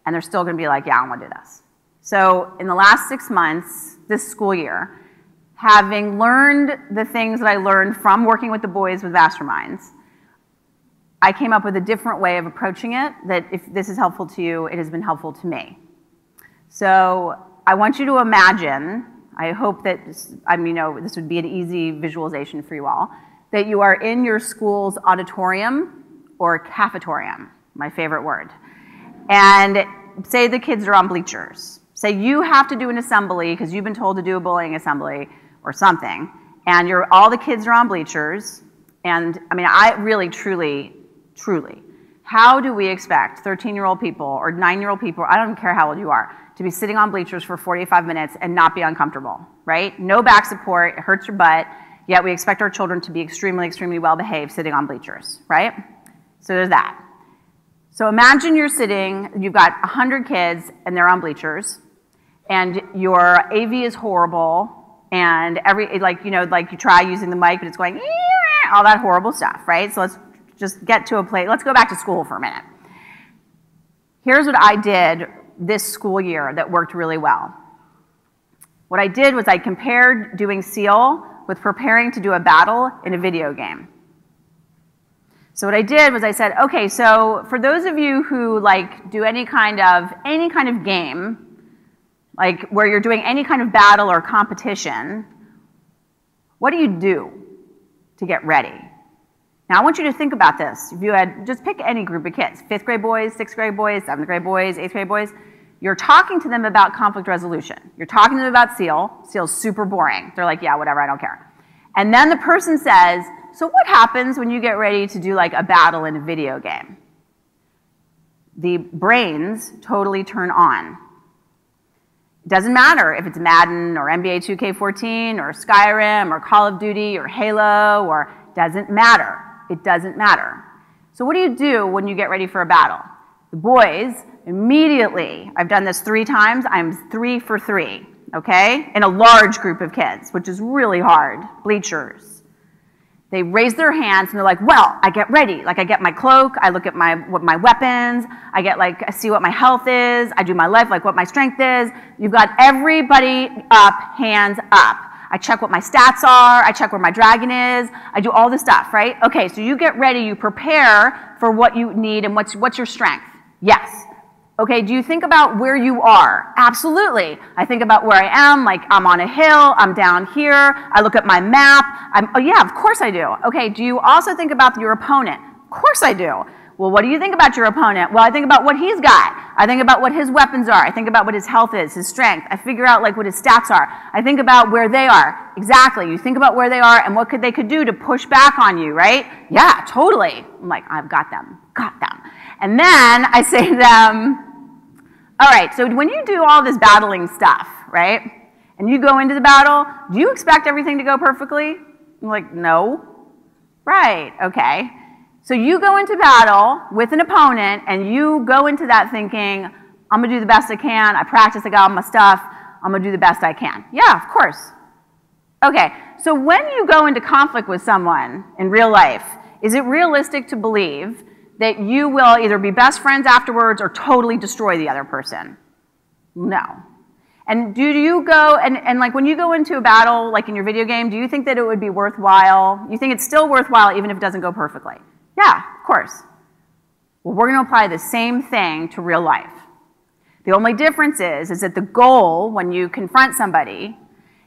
and they're still gonna be like, yeah, I wanna do this. So in the last six months, this school year, having learned the things that I learned from working with the boys with masterminds, I came up with a different way of approaching it that if this is helpful to you, it has been helpful to me. So I want you to imagine, I hope that, I mean, you know, this would be an easy visualization for you all, that you are in your school's auditorium or cafetorium, my favorite word. And say the kids are on bleachers. Say you have to do an assembly because you've been told to do a bullying assembly or something, and you're, all the kids are on bleachers, and I mean, I really, truly, truly, how do we expect 13 year old people or 9 year old people, I don't care how old you are, to be sitting on bleachers for 45 minutes and not be uncomfortable, right? No back support, it hurts your butt, yet we expect our children to be extremely, extremely well behaved sitting on bleachers, right? So there's that. So imagine you're sitting, you've got 100 kids and they're on bleachers, and your AV is horrible, and every like you know like you try using the mic but it's going all that horrible stuff right so let's just get to a place let's go back to school for a minute. Here's what i did this school year that worked really well. What i did was i compared doing seal with preparing to do a battle in a video game. So what I did was I said, okay, so for those of you who like do any kind of any kind of game, like where you're doing any kind of battle or competition, what do you do to get ready? Now I want you to think about this. If you had just pick any group of kids, fifth grade boys, sixth grade boys, seventh grade boys, eighth grade boys, you're talking to them about conflict resolution. You're talking to them about SEAL. SEAL's super boring. They're like, yeah, whatever, I don't care. And then the person says, so what happens when you get ready to do like a battle in a video game? The brains totally turn on. It doesn't matter if it's Madden or NBA 2K14 or Skyrim or Call of Duty or Halo or doesn't matter. It doesn't matter. So what do you do when you get ready for a battle? The boys immediately, I've done this three times, I'm three for three, okay? In a large group of kids, which is really hard, bleachers. They raise their hands and they're like, well, I get ready. Like I get my cloak, I look at my what my weapons, I get like I see what my health is, I do my life, like what my strength is. You've got everybody up, hands up. I check what my stats are, I check where my dragon is, I do all this stuff, right? Okay, so you get ready, you prepare for what you need and what's what's your strength. Yes. Okay, do you think about where you are? Absolutely. I think about where I am, like I'm on a hill, I'm down here, I look at my map. I'm, oh, yeah, of course I do. Okay, do you also think about your opponent? Of course I do. Well, what do you think about your opponent? Well, I think about what he's got. I think about what his weapons are. I think about what his health is, his strength. I figure out like what his stats are. I think about where they are. Exactly. You think about where they are and what could they could do to push back on you, right? Yeah, totally. I'm like, I've got them. Got them. And then I say to them, all right, so when you do all this battling stuff, right, and you go into the battle, do you expect everything to go perfectly? I'm like, no. Right, okay. So you go into battle with an opponent and you go into that thinking, I'm gonna do the best I can, I practice, I got all my stuff, I'm gonna do the best I can. Yeah, of course. Okay, so when you go into conflict with someone in real life, is it realistic to believe that you will either be best friends afterwards or totally destroy the other person. No. And do you go, and, and like when you go into a battle, like in your video game, do you think that it would be worthwhile? You think it's still worthwhile even if it doesn't go perfectly? Yeah, of course. Well, we're going to apply the same thing to real life. The only difference is, is that the goal when you confront somebody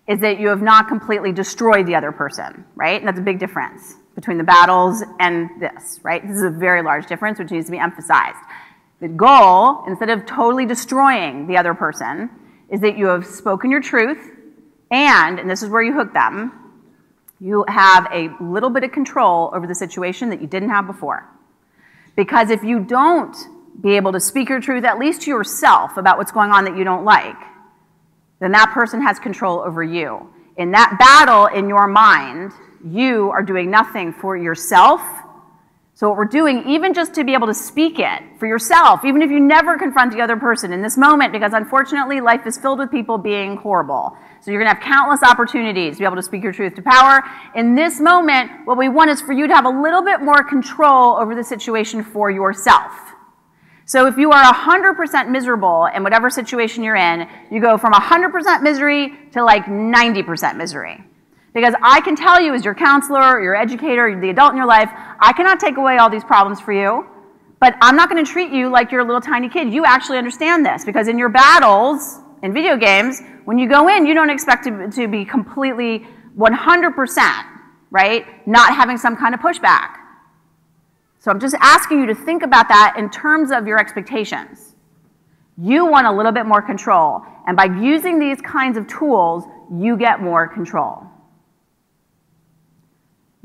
is that you have not completely destroyed the other person, right? And that's a big difference between the battles and this, right? This is a very large difference which needs to be emphasized. The goal, instead of totally destroying the other person, is that you have spoken your truth and, and this is where you hook them, you have a little bit of control over the situation that you didn't have before. Because if you don't be able to speak your truth, at least to yourself, about what's going on that you don't like, then that person has control over you. In that battle in your mind, you are doing nothing for yourself. So, what we're doing, even just to be able to speak it for yourself, even if you never confront the other person in this moment, because unfortunately life is filled with people being horrible. So, you're going to have countless opportunities to be able to speak your truth to power. In this moment, what we want is for you to have a little bit more control over the situation for yourself. So, if you are 100% miserable in whatever situation you're in, you go from 100% misery to like 90% misery. Because I can tell you, as your counselor, your educator, the adult in your life, I cannot take away all these problems for you, but I'm not going to treat you like you're a little tiny kid. You actually understand this because in your battles in video games, when you go in, you don't expect to, to be completely 100%, right? Not having some kind of pushback. So I'm just asking you to think about that in terms of your expectations. You want a little bit more control. And by using these kinds of tools, you get more control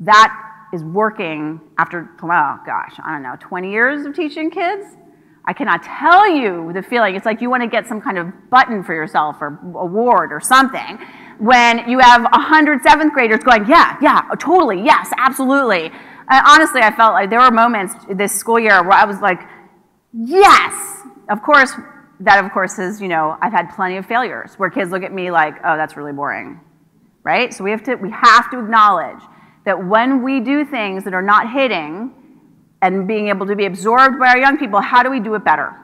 that is working after, oh gosh, I don't know, 20 years of teaching kids. I cannot tell you the feeling. It's like you want to get some kind of button for yourself or award or something when you have 100 seventh graders going, yeah, yeah, totally, yes, absolutely. And honestly, I felt like there were moments this school year where I was like, yes. Of course, that of course is, you know, I've had plenty of failures where kids look at me like, oh, that's really boring, right? So we have to, we have to acknowledge that when we do things that are not hitting and being able to be absorbed by our young people, how do we do it better?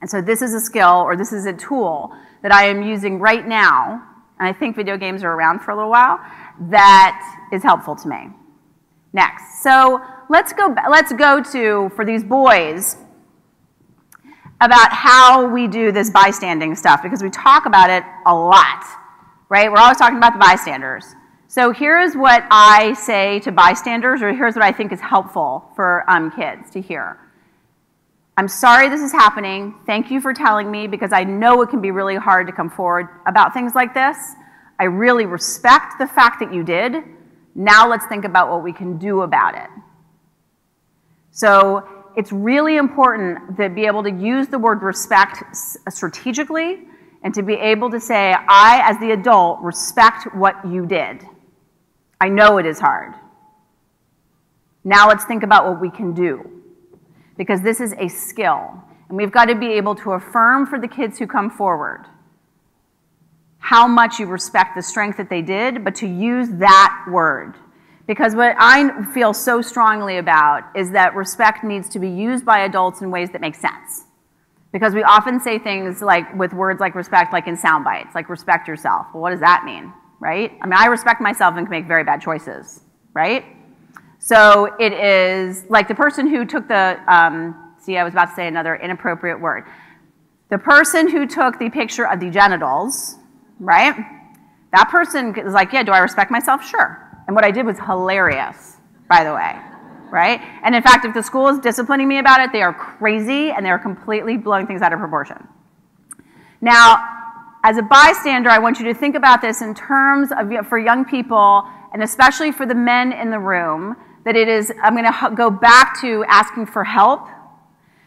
And so this is a skill or this is a tool that I am using right now, and I think video games are around for a little while, that is helpful to me. Next, so let's go, let's go to, for these boys, about how we do this bystanding stuff because we talk about it a lot, right? We're always talking about the bystanders. So here's what I say to bystanders, or here's what I think is helpful for um, kids to hear. I'm sorry this is happening. Thank you for telling me because I know it can be really hard to come forward about things like this. I really respect the fact that you did. Now let's think about what we can do about it. So it's really important to be able to use the word respect strategically and to be able to say, I, as the adult, respect what you did. I know it is hard. Now let's think about what we can do. Because this is a skill. And we've got to be able to affirm for the kids who come forward how much you respect the strength that they did, but to use that word. Because what I feel so strongly about is that respect needs to be used by adults in ways that make sense. Because we often say things like with words like respect, like in sound bites, like respect yourself. Well, what does that mean, right? I mean, I respect myself and can make very bad choices, right? So it is like the person who took the, um, see, I was about to say another inappropriate word. The person who took the picture of the genitals, right? That person is like, yeah, do I respect myself? Sure. And what I did was hilarious, by the way, right? And in fact, if the school is disciplining me about it, they are crazy and they're completely blowing things out of proportion. Now, as a bystander, I want you to think about this in terms of for young people, and especially for the men in the room, that it is, I'm going to go back to asking for help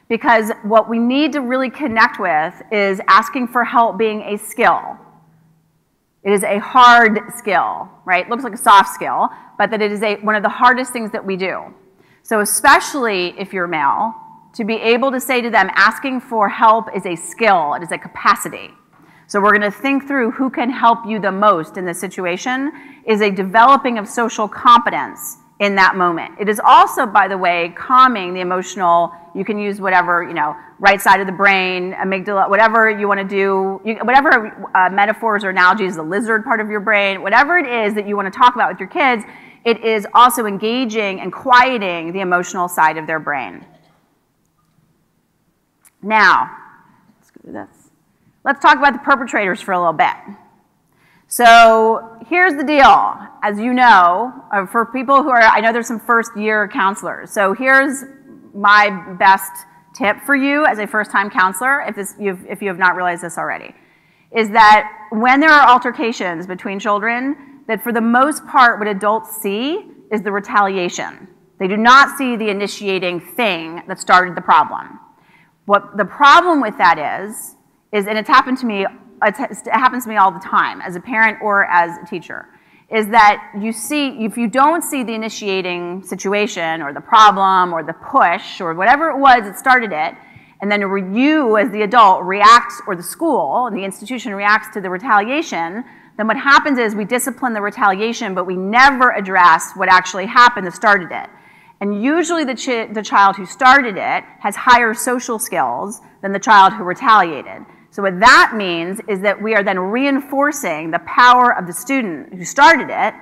because what we need to really connect with is asking for help being a skill. It is a hard skill, right? It looks like a soft skill, but that it is a, one of the hardest things that we do. So especially if you're male, to be able to say to them, asking for help is a skill, it is a capacity. So we're going to think through who can help you the most in this situation is a developing of social competence in that moment. It is also, by the way, calming the emotional, you can use whatever, you know, right side of the brain, amygdala, whatever you want to do, you, whatever uh, metaphors or analogies, the lizard part of your brain, whatever it is that you want to talk about with your kids, it is also engaging and quieting the emotional side of their brain. Now, let's go to this. Let's talk about the perpetrators for a little bit. So here's the deal. As you know, uh, for people who are, I know there's some first year counselors. So here's my best tip for you as a first time counselor, if, this, you've if you have not realized this already, is that when there are altercations between children, that for the most part, what adults see is the retaliation. They do not see the initiating thing that started the problem. What the problem with that is, is, and it's happened to me it happens to me all the time as a parent or as a teacher, is that you see, if you don't see the initiating situation or the problem or the push or whatever it was that started it, and then you as the adult reacts, or the school and the institution reacts to the retaliation, then what happens is we discipline the retaliation, but we never address what actually happened that started it. And usually the, the child who started it has higher social skills than the child who retaliated. So what that means is that we are then reinforcing the power of the student who started it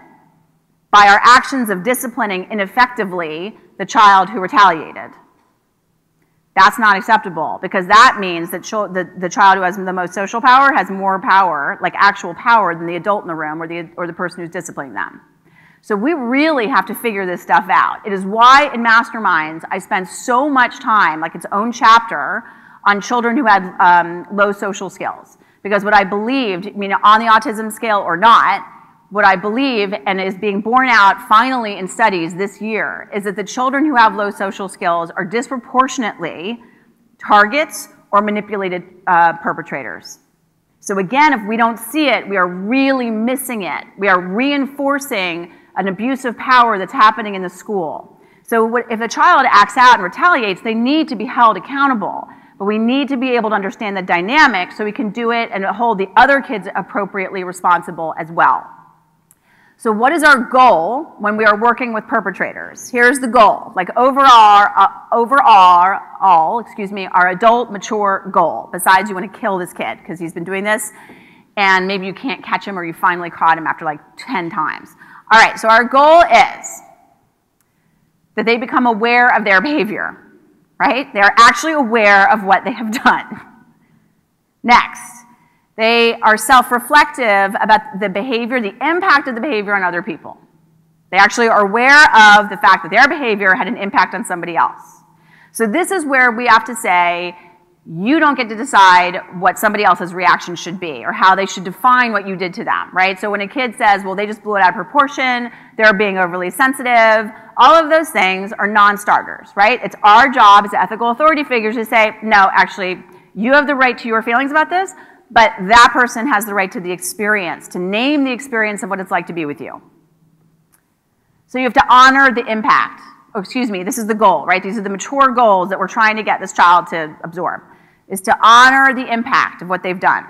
by our actions of disciplining ineffectively the child who retaliated. That's not acceptable because that means that the, the child who has the most social power has more power, like actual power, than the adult in the room or the, or the person who's disciplining them. So we really have to figure this stuff out. It is why in Masterminds I spend so much time, like its own chapter, on children who had um, low social skills. Because what I believed, I mean, on the autism scale or not, what I believe and is being borne out finally in studies this year is that the children who have low social skills are disproportionately targets or manipulated uh, perpetrators. So again, if we don't see it, we are really missing it. We are reinforcing an abuse of power that's happening in the school. So if a child acts out and retaliates, they need to be held accountable. But we need to be able to understand the dynamic so we can do it and hold the other kids appropriately responsible as well. So what is our goal when we are working with perpetrators? Here's the goal. Like overall, uh, overall, all, excuse me, our adult mature goal. Besides, you want to kill this kid because he's been doing this, and maybe you can't catch him or you finally caught him after like 10 times. All right, so our goal is that they become aware of their behavior, right? They're actually aware of what they have done. Next, they are self reflective about the behavior, the impact of the behavior on other people. They actually are aware of the fact that their behavior had an impact on somebody else. So, this is where we have to say, you don't get to decide what somebody else's reaction should be or how they should define what you did to them, right? So when a kid says, well, they just blew it out of proportion, they're being overly sensitive, all of those things are non starters, right? It's our job as ethical authority figures to say, no, actually, you have the right to your feelings about this, but that person has the right to the experience, to name the experience of what it's like to be with you. So you have to honor the impact. Oh, excuse me, this is the goal, right? These are the mature goals that we're trying to get this child to absorb is to honor the impact of what they've done.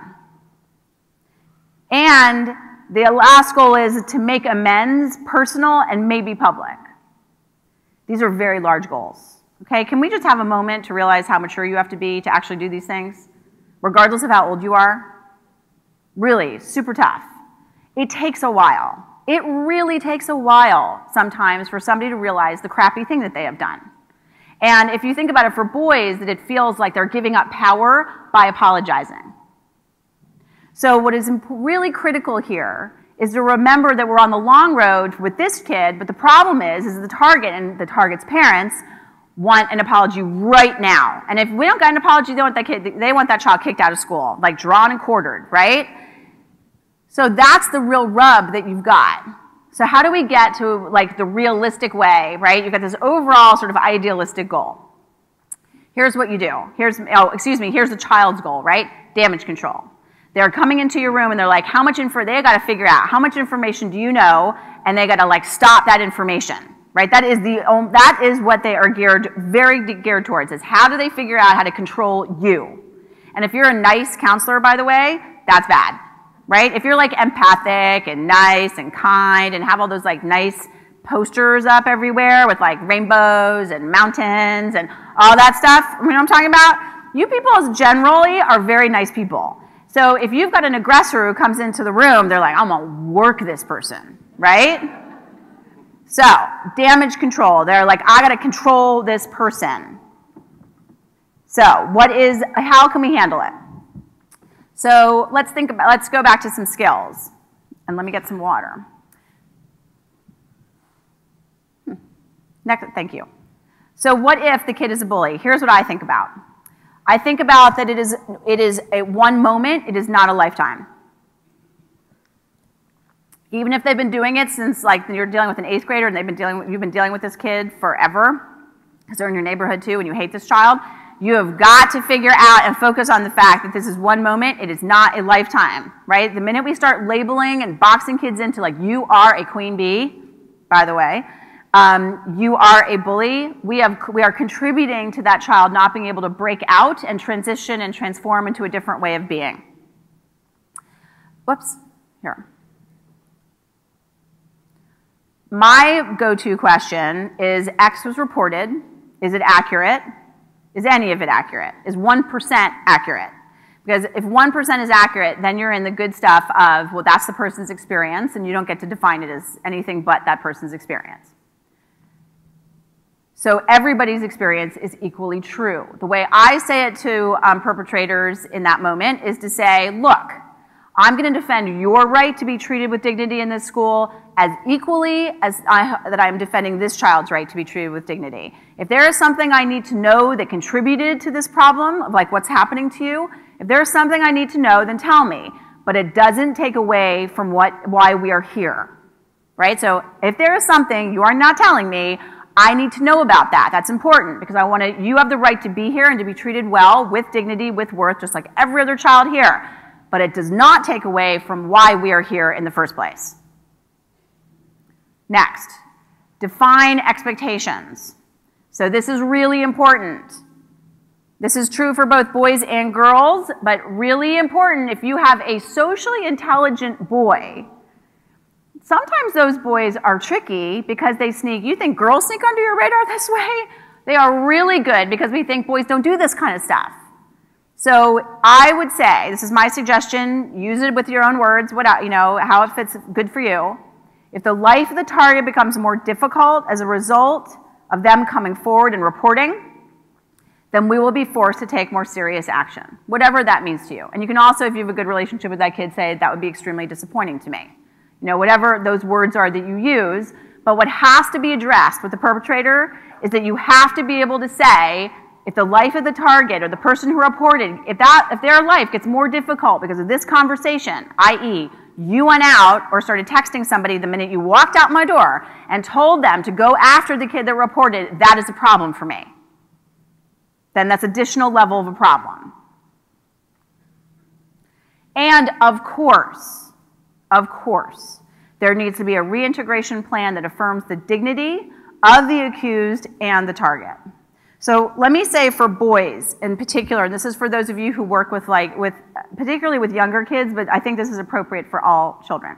And the last goal is to make amends personal and maybe public. These are very large goals. Okay, can we just have a moment to realize how mature you have to be to actually do these things, regardless of how old you are? Really, super tough. It takes a while. It really takes a while sometimes for somebody to realize the crappy thing that they have done. And if you think about it for boys, that it feels like they're giving up power by apologizing. So what is really critical here is to remember that we're on the long road with this kid, but the problem is, is the target and the target's parents want an apology right now. And if we don't get an apology, they want that kid, they want that child kicked out of school, like drawn and quartered, right? So that's the real rub that you've got. So how do we get to like the realistic way, right? You've got this overall sort of idealistic goal. Here's what you do. Here's, oh, excuse me, here's the child's goal, right? Damage control. They're coming into your room and they're like, how much info, they gotta figure out how much information do you know, and they gotta like stop that information, right? That is the, that is what they are geared, very geared towards, is how do they figure out how to control you? And if you're a nice counselor, by the way, that's bad right? If you're like empathic and nice and kind and have all those like nice posters up everywhere with like rainbows and mountains and all that stuff, you know what I'm talking about? You people generally are very nice people. So if you've got an aggressor who comes into the room, they're like, I'm gonna work this person, right? So, damage control. They're like, I gotta control this person. So, what is, how can we handle it? So let's think about, let's go back to some skills. And let me get some water. Hmm. Next, thank you. So what if the kid is a bully? Here's what I think about. I think about that it is, it is a one moment, it is not a lifetime. Even if they've been doing it since like you're dealing with an eighth grader and they've been dealing you've been dealing with this kid forever, because they're in your neighborhood too and you hate this child, you have got to figure out and focus on the fact that this is one moment, it is not a lifetime, right? The minute we start labeling and boxing kids into like, you are a queen bee, by the way, um, you are a bully, we, have, we are contributing to that child not being able to break out and transition and transform into a different way of being. Whoops, here. My go to question is X was reported. Is it accurate? Is any of it accurate? Is 1% accurate? Because if 1% is accurate, then you're in the good stuff of, well, that's the person's experience, and you don't get to define it as anything but that person's experience. So everybody's experience is equally true. The way I say it to um, perpetrators in that moment is to say, look, I'm going to defend your right to be treated with dignity in this school as equally as I, that I'm defending this child's right to be treated with dignity. If there is something I need to know that contributed to this problem of like what's happening to you, if there's something I need to know, then tell me. But it doesn't take away from what, why we are here, right? So if there is something you are not telling me, I need to know about that. That's important because I want to, you have the right to be here and to be treated well with dignity, with worth, just like every other child here but it does not take away from why we are here in the first place. Next, define expectations. So this is really important. This is true for both boys and girls, but really important if you have a socially intelligent boy. Sometimes those boys are tricky because they sneak. You think girls sneak under your radar this way? They are really good because we think boys don't do this kind of stuff. So I would say, this is my suggestion, use it with your own words, what, you know, how it fits good for you. If the life of the target becomes more difficult as a result of them coming forward and reporting, then we will be forced to take more serious action, whatever that means to you. And you can also, if you have a good relationship with that kid, say that would be extremely disappointing to me. You know, whatever those words are that you use, but what has to be addressed with the perpetrator is that you have to be able to say, if the life of the target or the person who reported, if that if their life gets more difficult because of this conversation, i.e., you went out or started texting somebody the minute you walked out my door and told them to go after the kid that reported, that is a problem for me then that's additional level of a problem. And of course, of course, there needs to be a reintegration plan that affirms the dignity of the accused and the target. So let me say for boys in particular, and this is for those of you who work with like with particularly with younger kids, but I think this is appropriate for all children.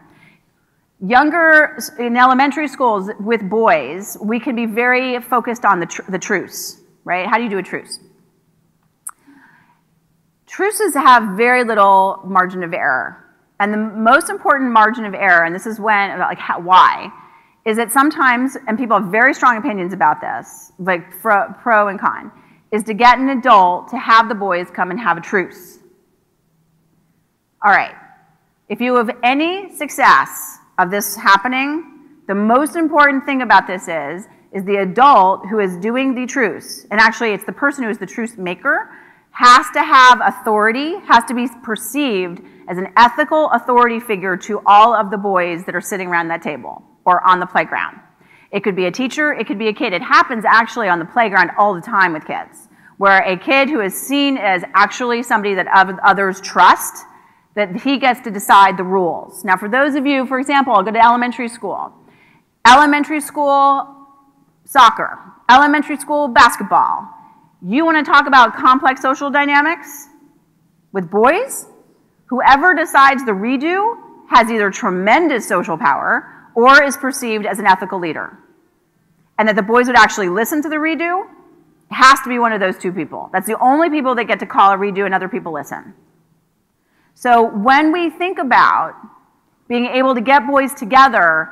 Younger in elementary schools with boys, we can be very focused on the, tr the truce right? How do you do a truce? Truces have very little margin of error. And the most important margin of error, and this is when, like, how, why, is that sometimes, and people have very strong opinions about this, like pro, pro and con, is to get an adult to have the boys come and have a truce. All right. If you have any success of this happening, the most important thing about this is is the adult who is doing the truce, and actually it's the person who is the truce maker, has to have authority, has to be perceived as an ethical authority figure to all of the boys that are sitting around that table or on the playground. It could be a teacher, it could be a kid. It happens actually on the playground all the time with kids, where a kid who is seen as actually somebody that others trust, that he gets to decide the rules. Now, for those of you, for example, I'll go to elementary school. Elementary school, soccer, elementary school basketball. You want to talk about complex social dynamics with boys? Whoever decides the redo has either tremendous social power or is perceived as an ethical leader. And that the boys would actually listen to the redo has to be one of those two people. That's the only people that get to call a redo and other people listen. So when we think about being able to get boys together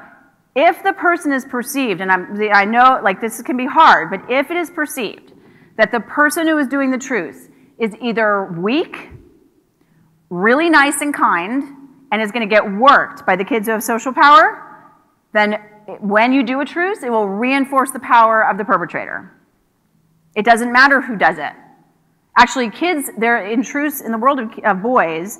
if the person is perceived, and I'm, i know like this can be hard, but if it is perceived that the person who is doing the truth is either weak, really nice and kind, and is going to get worked by the kids who have social power, then when you do a truce, it will reinforce the power of the perpetrator. It doesn't matter who does it. Actually, kids, they're in truce in the world of, of boys,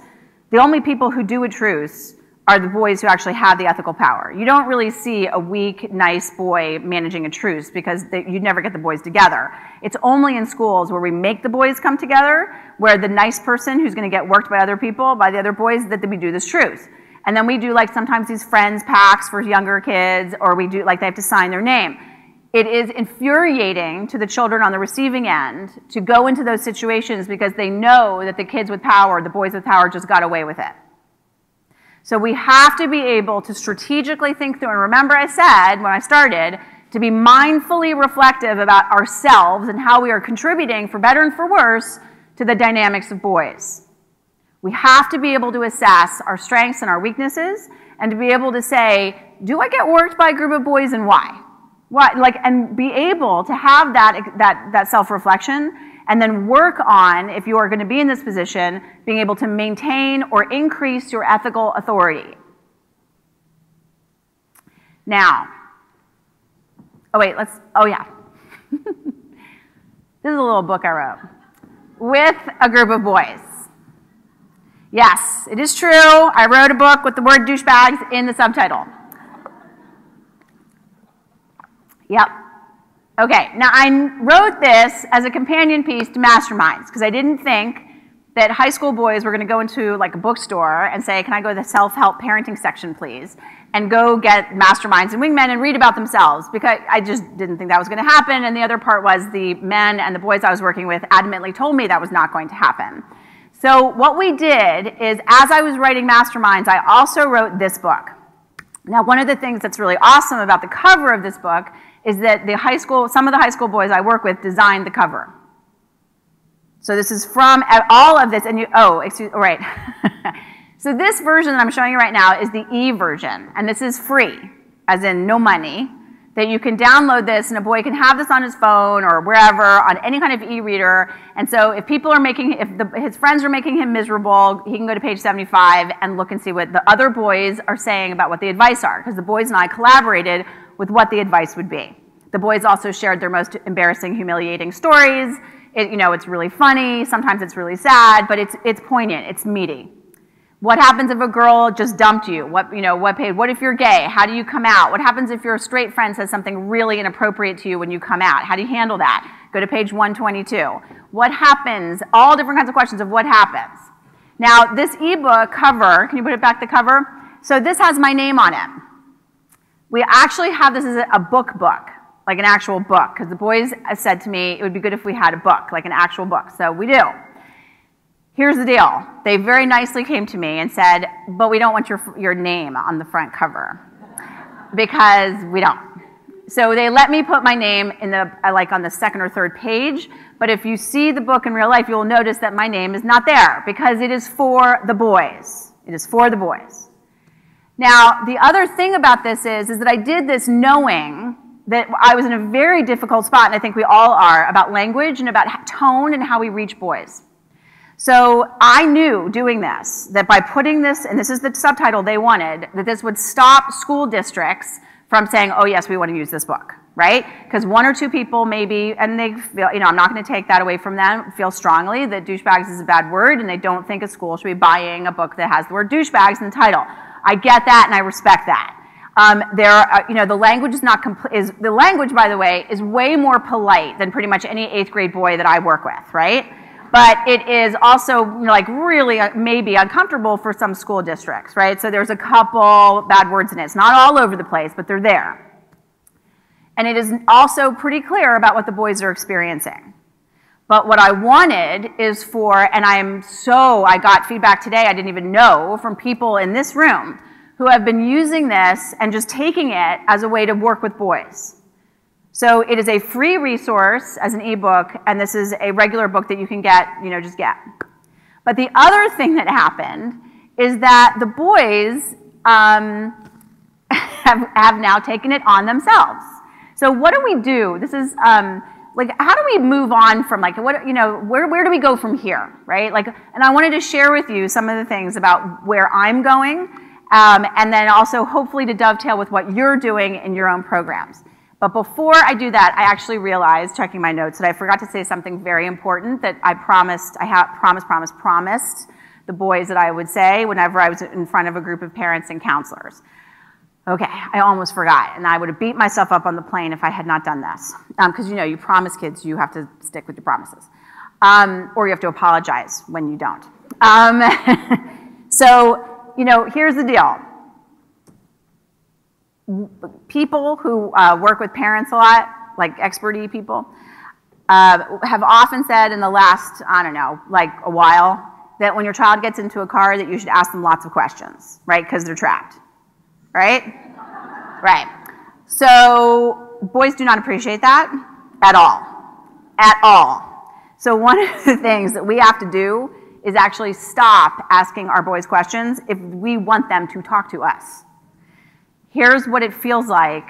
the only people who do a truce are the boys who actually have the ethical power. You don't really see a weak, nice boy managing a truce because they, you never get the boys together. It's only in schools where we make the boys come together, where the nice person who's going to get worked by other people, by the other boys, that we do this truce. And then we do like sometimes these friends packs for younger kids, or we do like they have to sign their name. It is infuriating to the children on the receiving end to go into those situations because they know that the kids with power, the boys with power, just got away with it. So we have to be able to strategically think through. And remember, I said when I started to be mindfully reflective about ourselves and how we are contributing, for better and for worse, to the dynamics of boys. We have to be able to assess our strengths and our weaknesses and to be able to say, do I get worked by a group of boys and why? Why? Like, and be able to have that, that, that self reflection and then work on, if you are going to be in this position, being able to maintain or increase your ethical authority. Now, oh wait, let's, oh yeah. this is a little book I wrote with a group of boys. Yes, it is true. I wrote a book with the word douchebags in the subtitle. Yep. Okay, now I wrote this as a companion piece to Masterminds because I didn't think that high school boys were going to go into like a bookstore and say, "Can I go to the self-help parenting section, please?" and go get Masterminds and Wingmen and read about themselves because I just didn't think that was going to happen. And the other part was the men and the boys I was working with adamantly told me that was not going to happen. So what we did is, as I was writing Masterminds, I also wrote this book. Now, one of the things that's really awesome about the cover of this book is that the high school, some of the high school boys I work with designed the cover. So this is from all of this, and you, oh, excuse, right. so this version that I'm showing you right now is the E version, and this is free, as in no money. that you can download this and a boy can have this on his phone or wherever on any kind of e-reader. And so if people are making, if the, his friends are making him miserable, he can go to page 75 and look and see what the other boys are saying about what the advice are, because the boys and I collaborated with what the advice would be. The boys also shared their most embarrassing, humiliating stories. It, you know, it's really funny, sometimes it's really sad, but it's, it's poignant, it's meaty. What happens if a girl just dumped you? What, you know, what paid? What if you're gay? How do you come out? What happens if your straight friend says something really inappropriate to you when you come out? How do you handle that? Go to page 122. What happens? All different kinds of questions of what happens. Now, this ebook cover, can you put it back the cover? So this has my name on it. We actually have this as a book book, like an actual book, because the boys said to me it would be good if we had a book, like an actual book. So we do. Here's the deal. They very nicely came to me and said, but we don't want your, your name on the front cover because we don't. So they let me put my name in the, uh, like on the second or third page, but if you see the book in real life, you'll notice that my name is not there because it is for the boys. It is for the boys. Now, the other thing about this is, is that I did this knowing that I was in a very difficult spot, and I think we all are, about language and about tone and how we reach boys. So I knew doing this, that by putting this, and this is the subtitle they wanted, that this would stop school districts from saying, oh yes, we want to use this book, right? Because one or two people maybe, and they feel, you know, I'm not going to take that away from them, feel strongly that douchebags is a bad word, and they don't think a school should be buying a book that has the word douchebags in the title. I get that, and I respect that. Um, there, are, you know, the language is not. Is the language, by the way, is way more polite than pretty much any eighth grade boy that I work with, right? but it is also like really uh, maybe uncomfortable for some school districts, right? So there's a couple bad words in it. It's not all over the place, but they're there. And it is also pretty clear about what the boys are experiencing. But what I wanted is for, and I am so, I got feedback today I didn't even know from people in this room who have been using this and just taking it as a way to work with boys. So it is a free resource as an ebook, and this is a regular book that you can get, you know, just get. But the other thing that happened is that the boys um, have, have now taken it on themselves. So what do we do? This is um, like, how do we move on from like, what, you know, where, where do we go from here, right? Like, and I wanted to share with you some of the things about where I'm going, um, and then also hopefully to dovetail with what you're doing in your own programs. But before I do that, I actually realized, checking my notes, that I forgot to say something very important that I promised, I have promised, promised, promised the boys that I would say whenever I was in front of a group of parents and counselors. Okay, I almost forgot, and I would have beat myself up on the plane if I had not done this. Because um, you know, you promise kids, you have to stick with your promises. Um, or you have to apologize when you don't. Um, so, you know, here's the deal people who uh, work with parents a lot, like experty people, uh, have often said in the last, I don't know, like a while, that when your child gets into a car that you should ask them lots of questions, right? Because they're trapped, right? Right. So boys do not appreciate that at all, at all. So one of the things that we have to do is actually stop asking our boys questions if we want them to talk to us. Here's what it feels like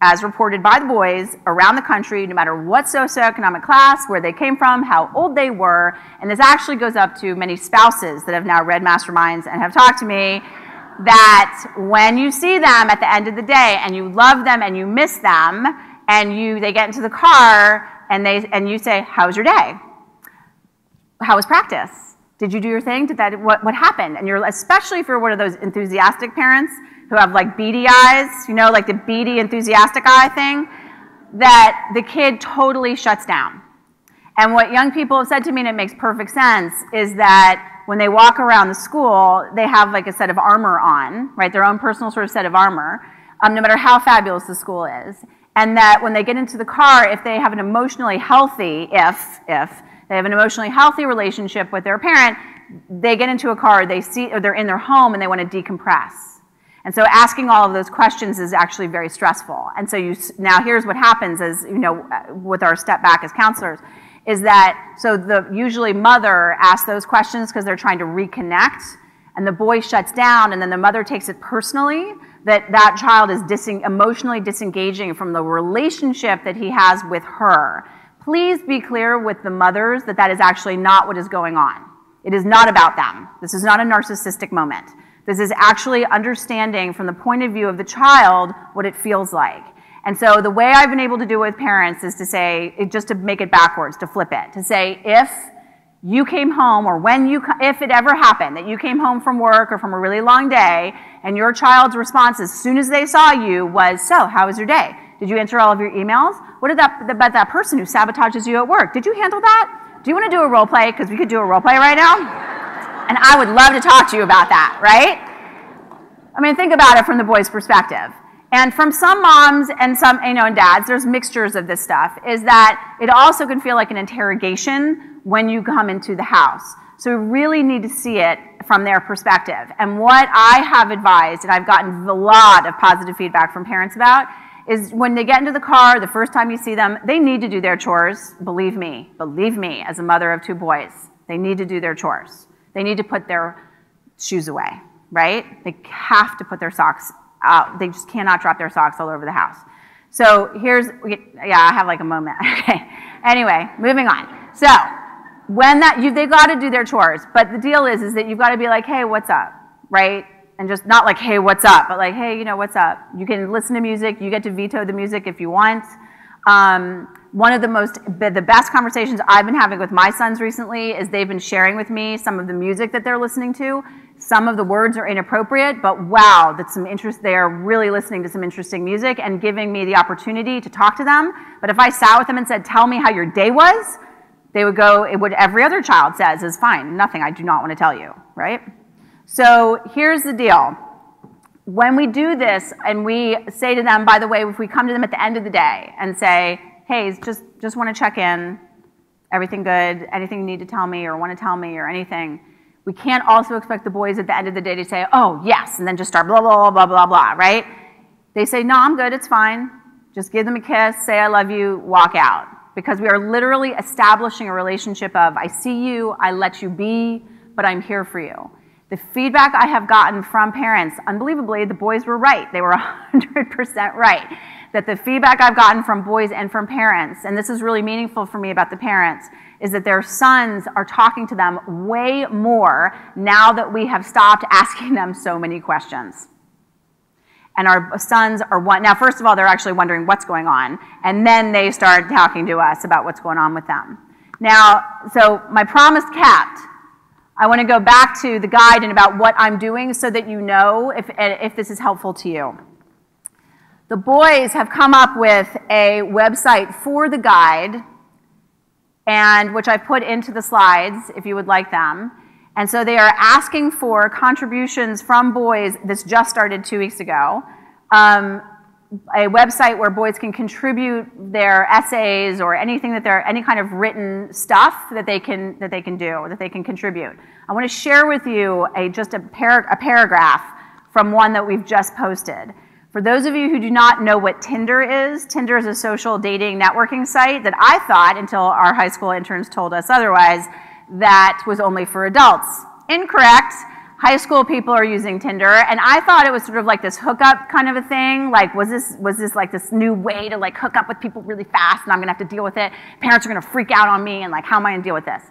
as reported by the boys around the country, no matter what socioeconomic class, where they came from, how old they were, and this actually goes up to many spouses that have now read Masterminds and have talked to me, that when you see them at the end of the day and you love them and you miss them, and you they get into the car and they and you say, How's your day? How was practice? Did you do your thing? Did that what, what happened? And you're especially if you're one of those enthusiastic parents who have like beady eyes, you know, like the beady enthusiastic eye thing, that the kid totally shuts down. And what young people have said to me, and it makes perfect sense, is that when they walk around the school, they have like a set of armor on, right? Their own personal sort of set of armor, um, no matter how fabulous the school is. And that when they get into the car, if they have an emotionally healthy, if, if, they have an emotionally healthy relationship with their parent, they get into a car, they see, or they're in their home and they want to decompress. And so asking all of those questions is actually very stressful. And so you, now here's what happens is, you know, with our step back as counselors, is that, so the usually mother asks those questions because they're trying to reconnect, and the boy shuts down, and then the mother takes it personally that that child is emotionally disengaging from the relationship that he has with her. Please be clear with the mothers that that is actually not what is going on. It is not about them. This is not a narcissistic moment. This is actually understanding from the point of view of the child what it feels like. And so the way I've been able to do it with parents is to say, just to make it backwards, to flip it, to say, if you came home or when you, if it ever happened that you came home from work or from a really long day and your child's response as soon as they saw you was, so, how was your day? Did you answer all of your emails? What that, about that person who sabotages you at work? Did you handle that? Do you want to do a role play? Because we could do a role play right now. And I would love to talk to you about that, right? I mean, think about it from the boy's perspective. And from some moms and some, you know, and dads, there's mixtures of this stuff, is that it also can feel like an interrogation when you come into the house. So we really need to see it from their perspective. And what I have advised, and I've gotten a lot of positive feedback from parents about, is when they get into the car, the first time you see them, they need to do their chores. Believe me, believe me, as a mother of two boys, they need to do their chores. They need to put their shoes away, right? They have to put their socks out. They just cannot drop their socks all over the house. So here's, yeah, I have like a moment. Okay. Anyway, moving on. So when that, you, they got to do their chores. But the deal is, is that you've got to be like, hey, what's up, right? And just not like, hey, what's up, but like, hey, you know, what's up? You can listen to music. You get to veto the music if you want. Um, one of the most, the best conversations I've been having with my sons recently is they've been sharing with me some of the music that they're listening to. Some of the words are inappropriate, but wow, that's some interest. They are really listening to some interesting music and giving me the opportunity to talk to them. But if I sat with them and said, tell me how your day was, they would go, it would every other child says is fine, nothing, I do not want to tell you, right? So here's the deal. When we do this and we say to them, by the way, if we come to them at the end of the day and say, hey, just, just want to check in, everything good, anything you need to tell me or want to tell me or anything, we can't also expect the boys at the end of the day to say, oh, yes, and then just start blah, blah, blah, blah, blah, right? They say, no, I'm good, it's fine. Just give them a kiss, say I love you, walk out because we are literally establishing a relationship of I see you, I let you be, but I'm here for you. The feedback I have gotten from parents, unbelievably, the boys were right. They were 100% right. That the feedback I've gotten from boys and from parents, and this is really meaningful for me about the parents, is that their sons are talking to them way more now that we have stopped asking them so many questions. And our sons are one now first of all they're actually wondering what's going on and then they start talking to us about what's going on with them. Now so my promise kept i want to go back to the guide and about what i'm doing so that you know if, if this is helpful to you. The boys have come up with a website for the guide and which i put into the slides if you would like them and so they are asking for contributions from boys. This just started two weeks ago. Um, a website where boys can contribute their essays or anything that they're any kind of written stuff that they can that they can do that they can contribute. I want to share with you a just a, par a paragraph from one that we've just posted. For those of you who do not know what Tinder is, Tinder is a social dating networking site that I thought until our high school interns told us otherwise that was only for adults. Incorrect. High school people are using Tinder, and I thought it was sort of like this hookup kind of a thing. Like, was this was this like this new way to like hook up with people really fast, and I'm gonna have to deal with it? Parents are gonna freak out on me, and like, how am I gonna deal with this?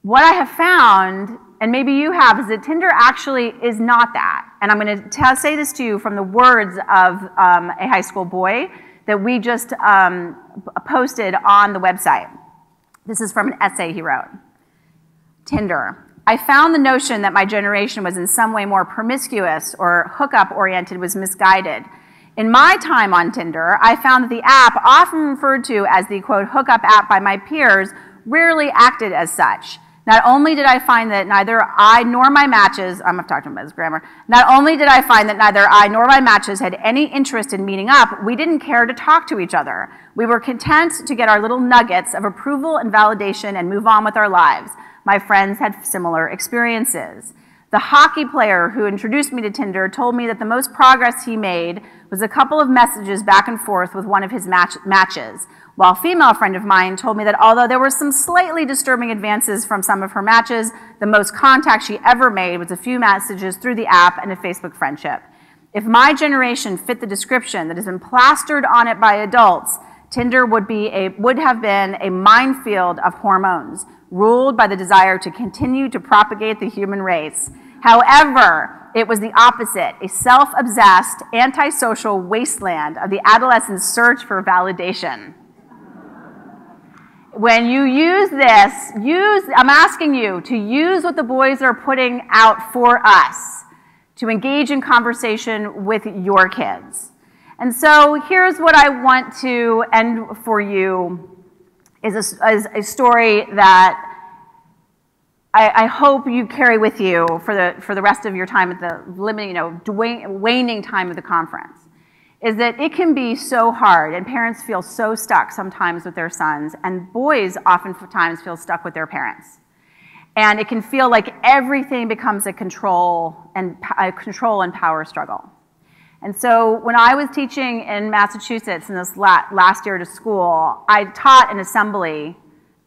What I have found, and maybe you have, is that Tinder actually is not that. And I'm gonna say this to you from the words of um, a high school boy that we just um, posted on the website. This is from an essay he wrote. Tinder. I found the notion that my generation was in some way more promiscuous or hookup oriented was misguided. In my time on Tinder, I found that the app, often referred to as the quote hookup app by my peers, rarely acted as such. Not only did I find that neither I nor my matches, I'm talking about his grammar, not only did I find that neither I nor my matches had any interest in meeting up, we didn't care to talk to each other. We were content to get our little nuggets of approval and validation and move on with our lives. My friends had similar experiences. The hockey player who introduced me to Tinder told me that the most progress he made was a couple of messages back and forth with one of his match matches, while a female friend of mine told me that although there were some slightly disturbing advances from some of her matches, the most contact she ever made was a few messages through the app and a Facebook friendship. If my generation fit the description that has been plastered on it by adults, Tinder would, be a, would have been a minefield of hormones, ruled by the desire to continue to propagate the human race. However, it was the opposite a self obsessed, antisocial wasteland of the adolescent's search for validation. When you use this, use, I'm asking you to use what the boys are putting out for us to engage in conversation with your kids. And so here's what I want to end for you is a, is a story that I, I, hope you carry with you for the, for the rest of your time at the limiting, you know, waning time of the conference is that it can be so hard, and parents feel so stuck sometimes with their sons, and boys oftentimes feel stuck with their parents. And it can feel like everything becomes a control and a control and power struggle. And so when I was teaching in Massachusetts in this last year to school, I taught an assembly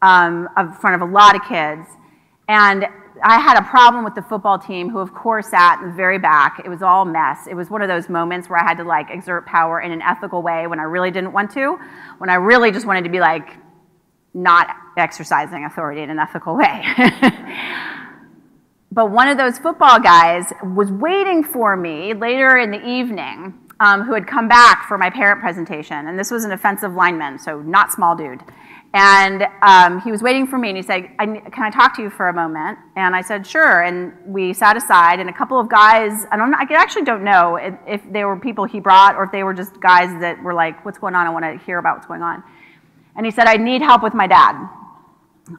um, in front of a lot of kids. And I had a problem with the football team, who of course sat in the very back. It was all mess. It was one of those moments where I had to like exert power in an ethical way when I really didn't want to, when I really just wanted to be like not exercising authority in an ethical way. but one of those football guys was waiting for me later in the evening, um, who had come back for my parent presentation, and this was an offensive lineman, so not small dude. And um, he was waiting for me, and he said, I, "Can I talk to you for a moment?" And I said, "Sure." And we sat aside, and a couple of guys. I don't. I actually don't know if, if they were people he brought or if they were just guys that were like, "What's going on? I want to hear about what's going on." And he said, "I need help with my dad."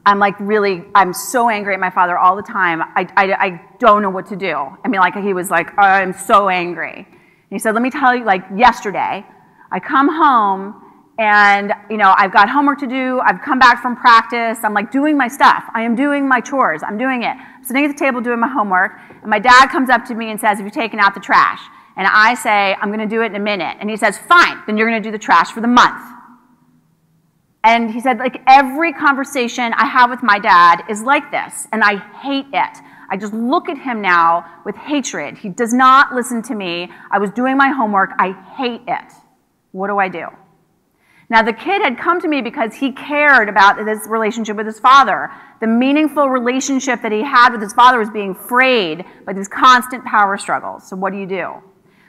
I'm like really. I'm so angry at my father all the time. I, I, I don't know what to do. I mean, like he was like, "I'm so angry." And he said, "Let me tell you. Like yesterday, I come home." And you know i've got homework to do. I've come back from practice. I'm like doing my stuff. I am doing my chores. I'm doing it. I'm sitting at the table doing my homework. And my dad comes up to me and says have you taken out the trash? And i say i'm going to do it in a minute. And he says fine. Then you're going to do the trash for the month. And he said like every conversation i have with my dad is like this and i hate it. I just look at him now with hatred. He does not listen to me. I was doing my homework. I hate it. What do I do? Now, the kid had come to me because he cared about this relationship with his father. The meaningful relationship that he had with his father was being frayed by these constant power struggles. So, what do you do?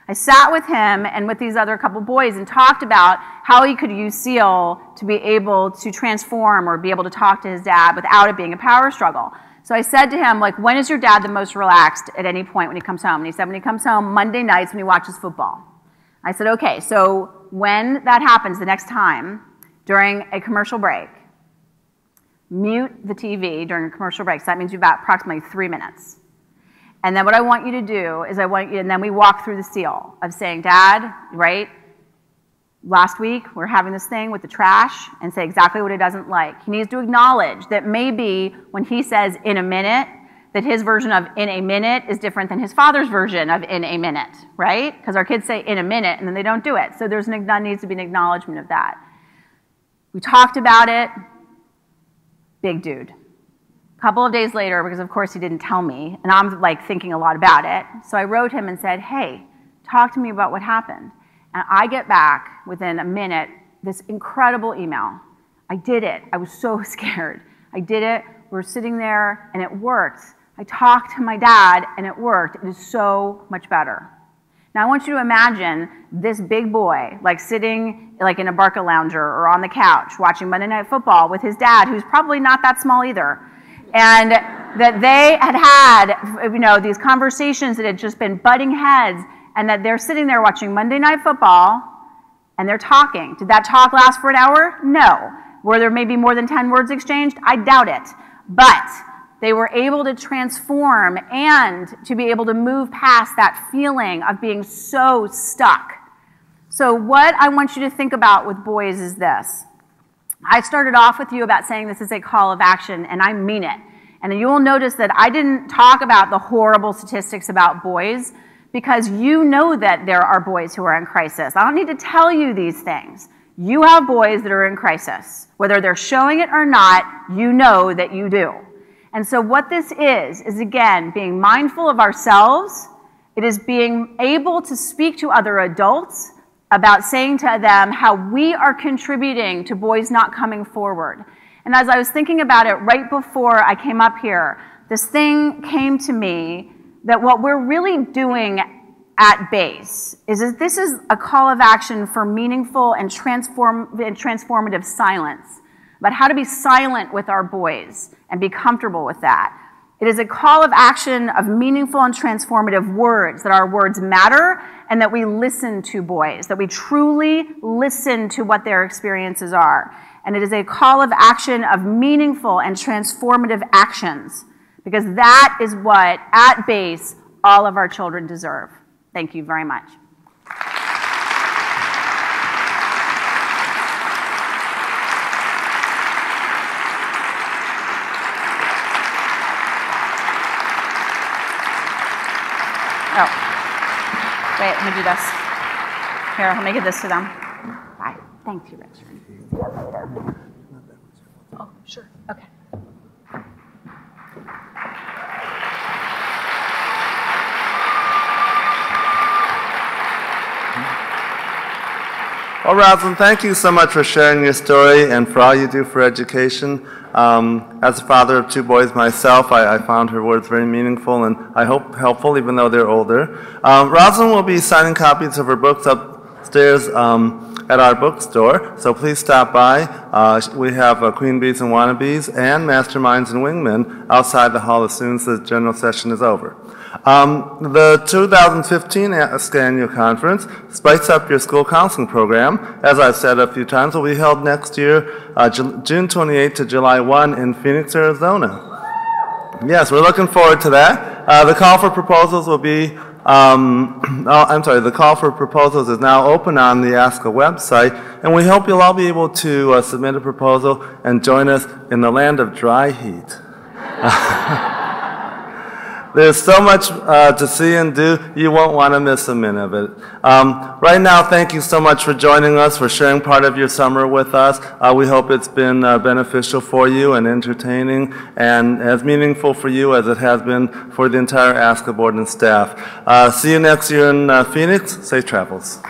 I sat with him and with these other couple boys and talked about how he could use SEAL to be able to transform or be able to talk to his dad without it being a power struggle. So I said to him, like, when is your dad the most relaxed at any point when he comes home? And he said, when he comes home Monday nights when he watches football. I said, okay, so when that happens the next time during a commercial break, mute the TV during a commercial break. So that means you've got approximately three minutes. And then what I want you to do is I want you, and then we walk through the seal of saying, Dad, right? Last week, we we're having this thing with the trash and say exactly what he doesn't like. He needs to acknowledge that maybe when he says in a minute, that his version of in a minute is different than his father's version of in a minute, right? Because our kids say in a minute and then they don't do it. So there's an, that needs to be an acknowledgement of that. We talked about it. Big dude. A couple of days later, because of course he didn't tell me, and I'm like thinking a lot about it. So I wrote him and said, hey, talk to me about what happened. And I get back within a minute this incredible email. I did it. I was so scared. I did it. We were sitting there and it worked. I talked to my dad and it worked. It is so much better. Now I want you to imagine this big boy, like sitting like in a Barcalounger or on the couch watching Monday Night Football with his dad, who's probably not that small either. And that they had had, you know, these conversations that had just been butting heads and that they're sitting there watching Monday Night Football and they're talking. Did that talk last for an hour? No. Were there maybe more than 10 words exchanged? I doubt it. But they were able to transform and to be able to move past that feeling of being so stuck. So, what I want you to think about with boys is this. I started off with you about saying this is a call of action, and I mean it. And you will notice that I didn't talk about the horrible statistics about boys because you know that there are boys who are in crisis. I don't need to tell you these things. You have boys that are in crisis. Whether they're showing it or not, you know that you do. And so, what this is, is again being mindful of ourselves It is being able to speak to other adults about saying to them how we are contributing to boys not coming forward. And as I was thinking about it right before I came up here, this thing came to me that what we're really doing at base is that this is a call of action for meaningful and, transform, and transformative silence, about how to be silent with our boys and be comfortable with that. It is a call of action of meaningful and transformative words, that our words matter and that we listen to boys, that we truly listen to what their experiences are. And it is a call of action of meaningful and transformative actions, because that is what, at base, all of our children deserve. Thank you very much. Oh. Wait, let me do this. Here, let me give this to them. Bye. Thank you, Richard. Oh, sure. Okay. Well, Rosalind, thank you so much for sharing your story and for all you do for education. Um, as a father of two boys myself, I, I, found her words very meaningful and I hope helpful, even though they're older. Um, Rosalind will be signing copies of her books upstairs um, at our bookstore, so please stop by. Uh, we have uh, Queen Bees and Wannabes and Masterminds and Wingmen outside the hall as soon as the general session is over. Um, the 2015 ASCA Annual Conference, Spice Up Your School Counseling Program, as I've said a few times, will be held next year, uh, June 28 to July 1 in Phoenix, Arizona. Yes, we're looking forward to that. Uh, the call for proposals will be, um, oh, I'm sorry, the call for proposals is now open on the ASCA website, and we hope you'll all be able to uh, submit a proposal and join us in the land of dry heat. There's so much uh, to see and do, you won't want to miss a minute of it. Um, right now, thank you so much for joining us, for sharing part of your summer with us. Uh, we hope it's been uh, beneficial for you and entertaining and as meaningful for you as it has been for the entire ASCA board and staff. Uh, see you next year in uh, Phoenix. Safe travels.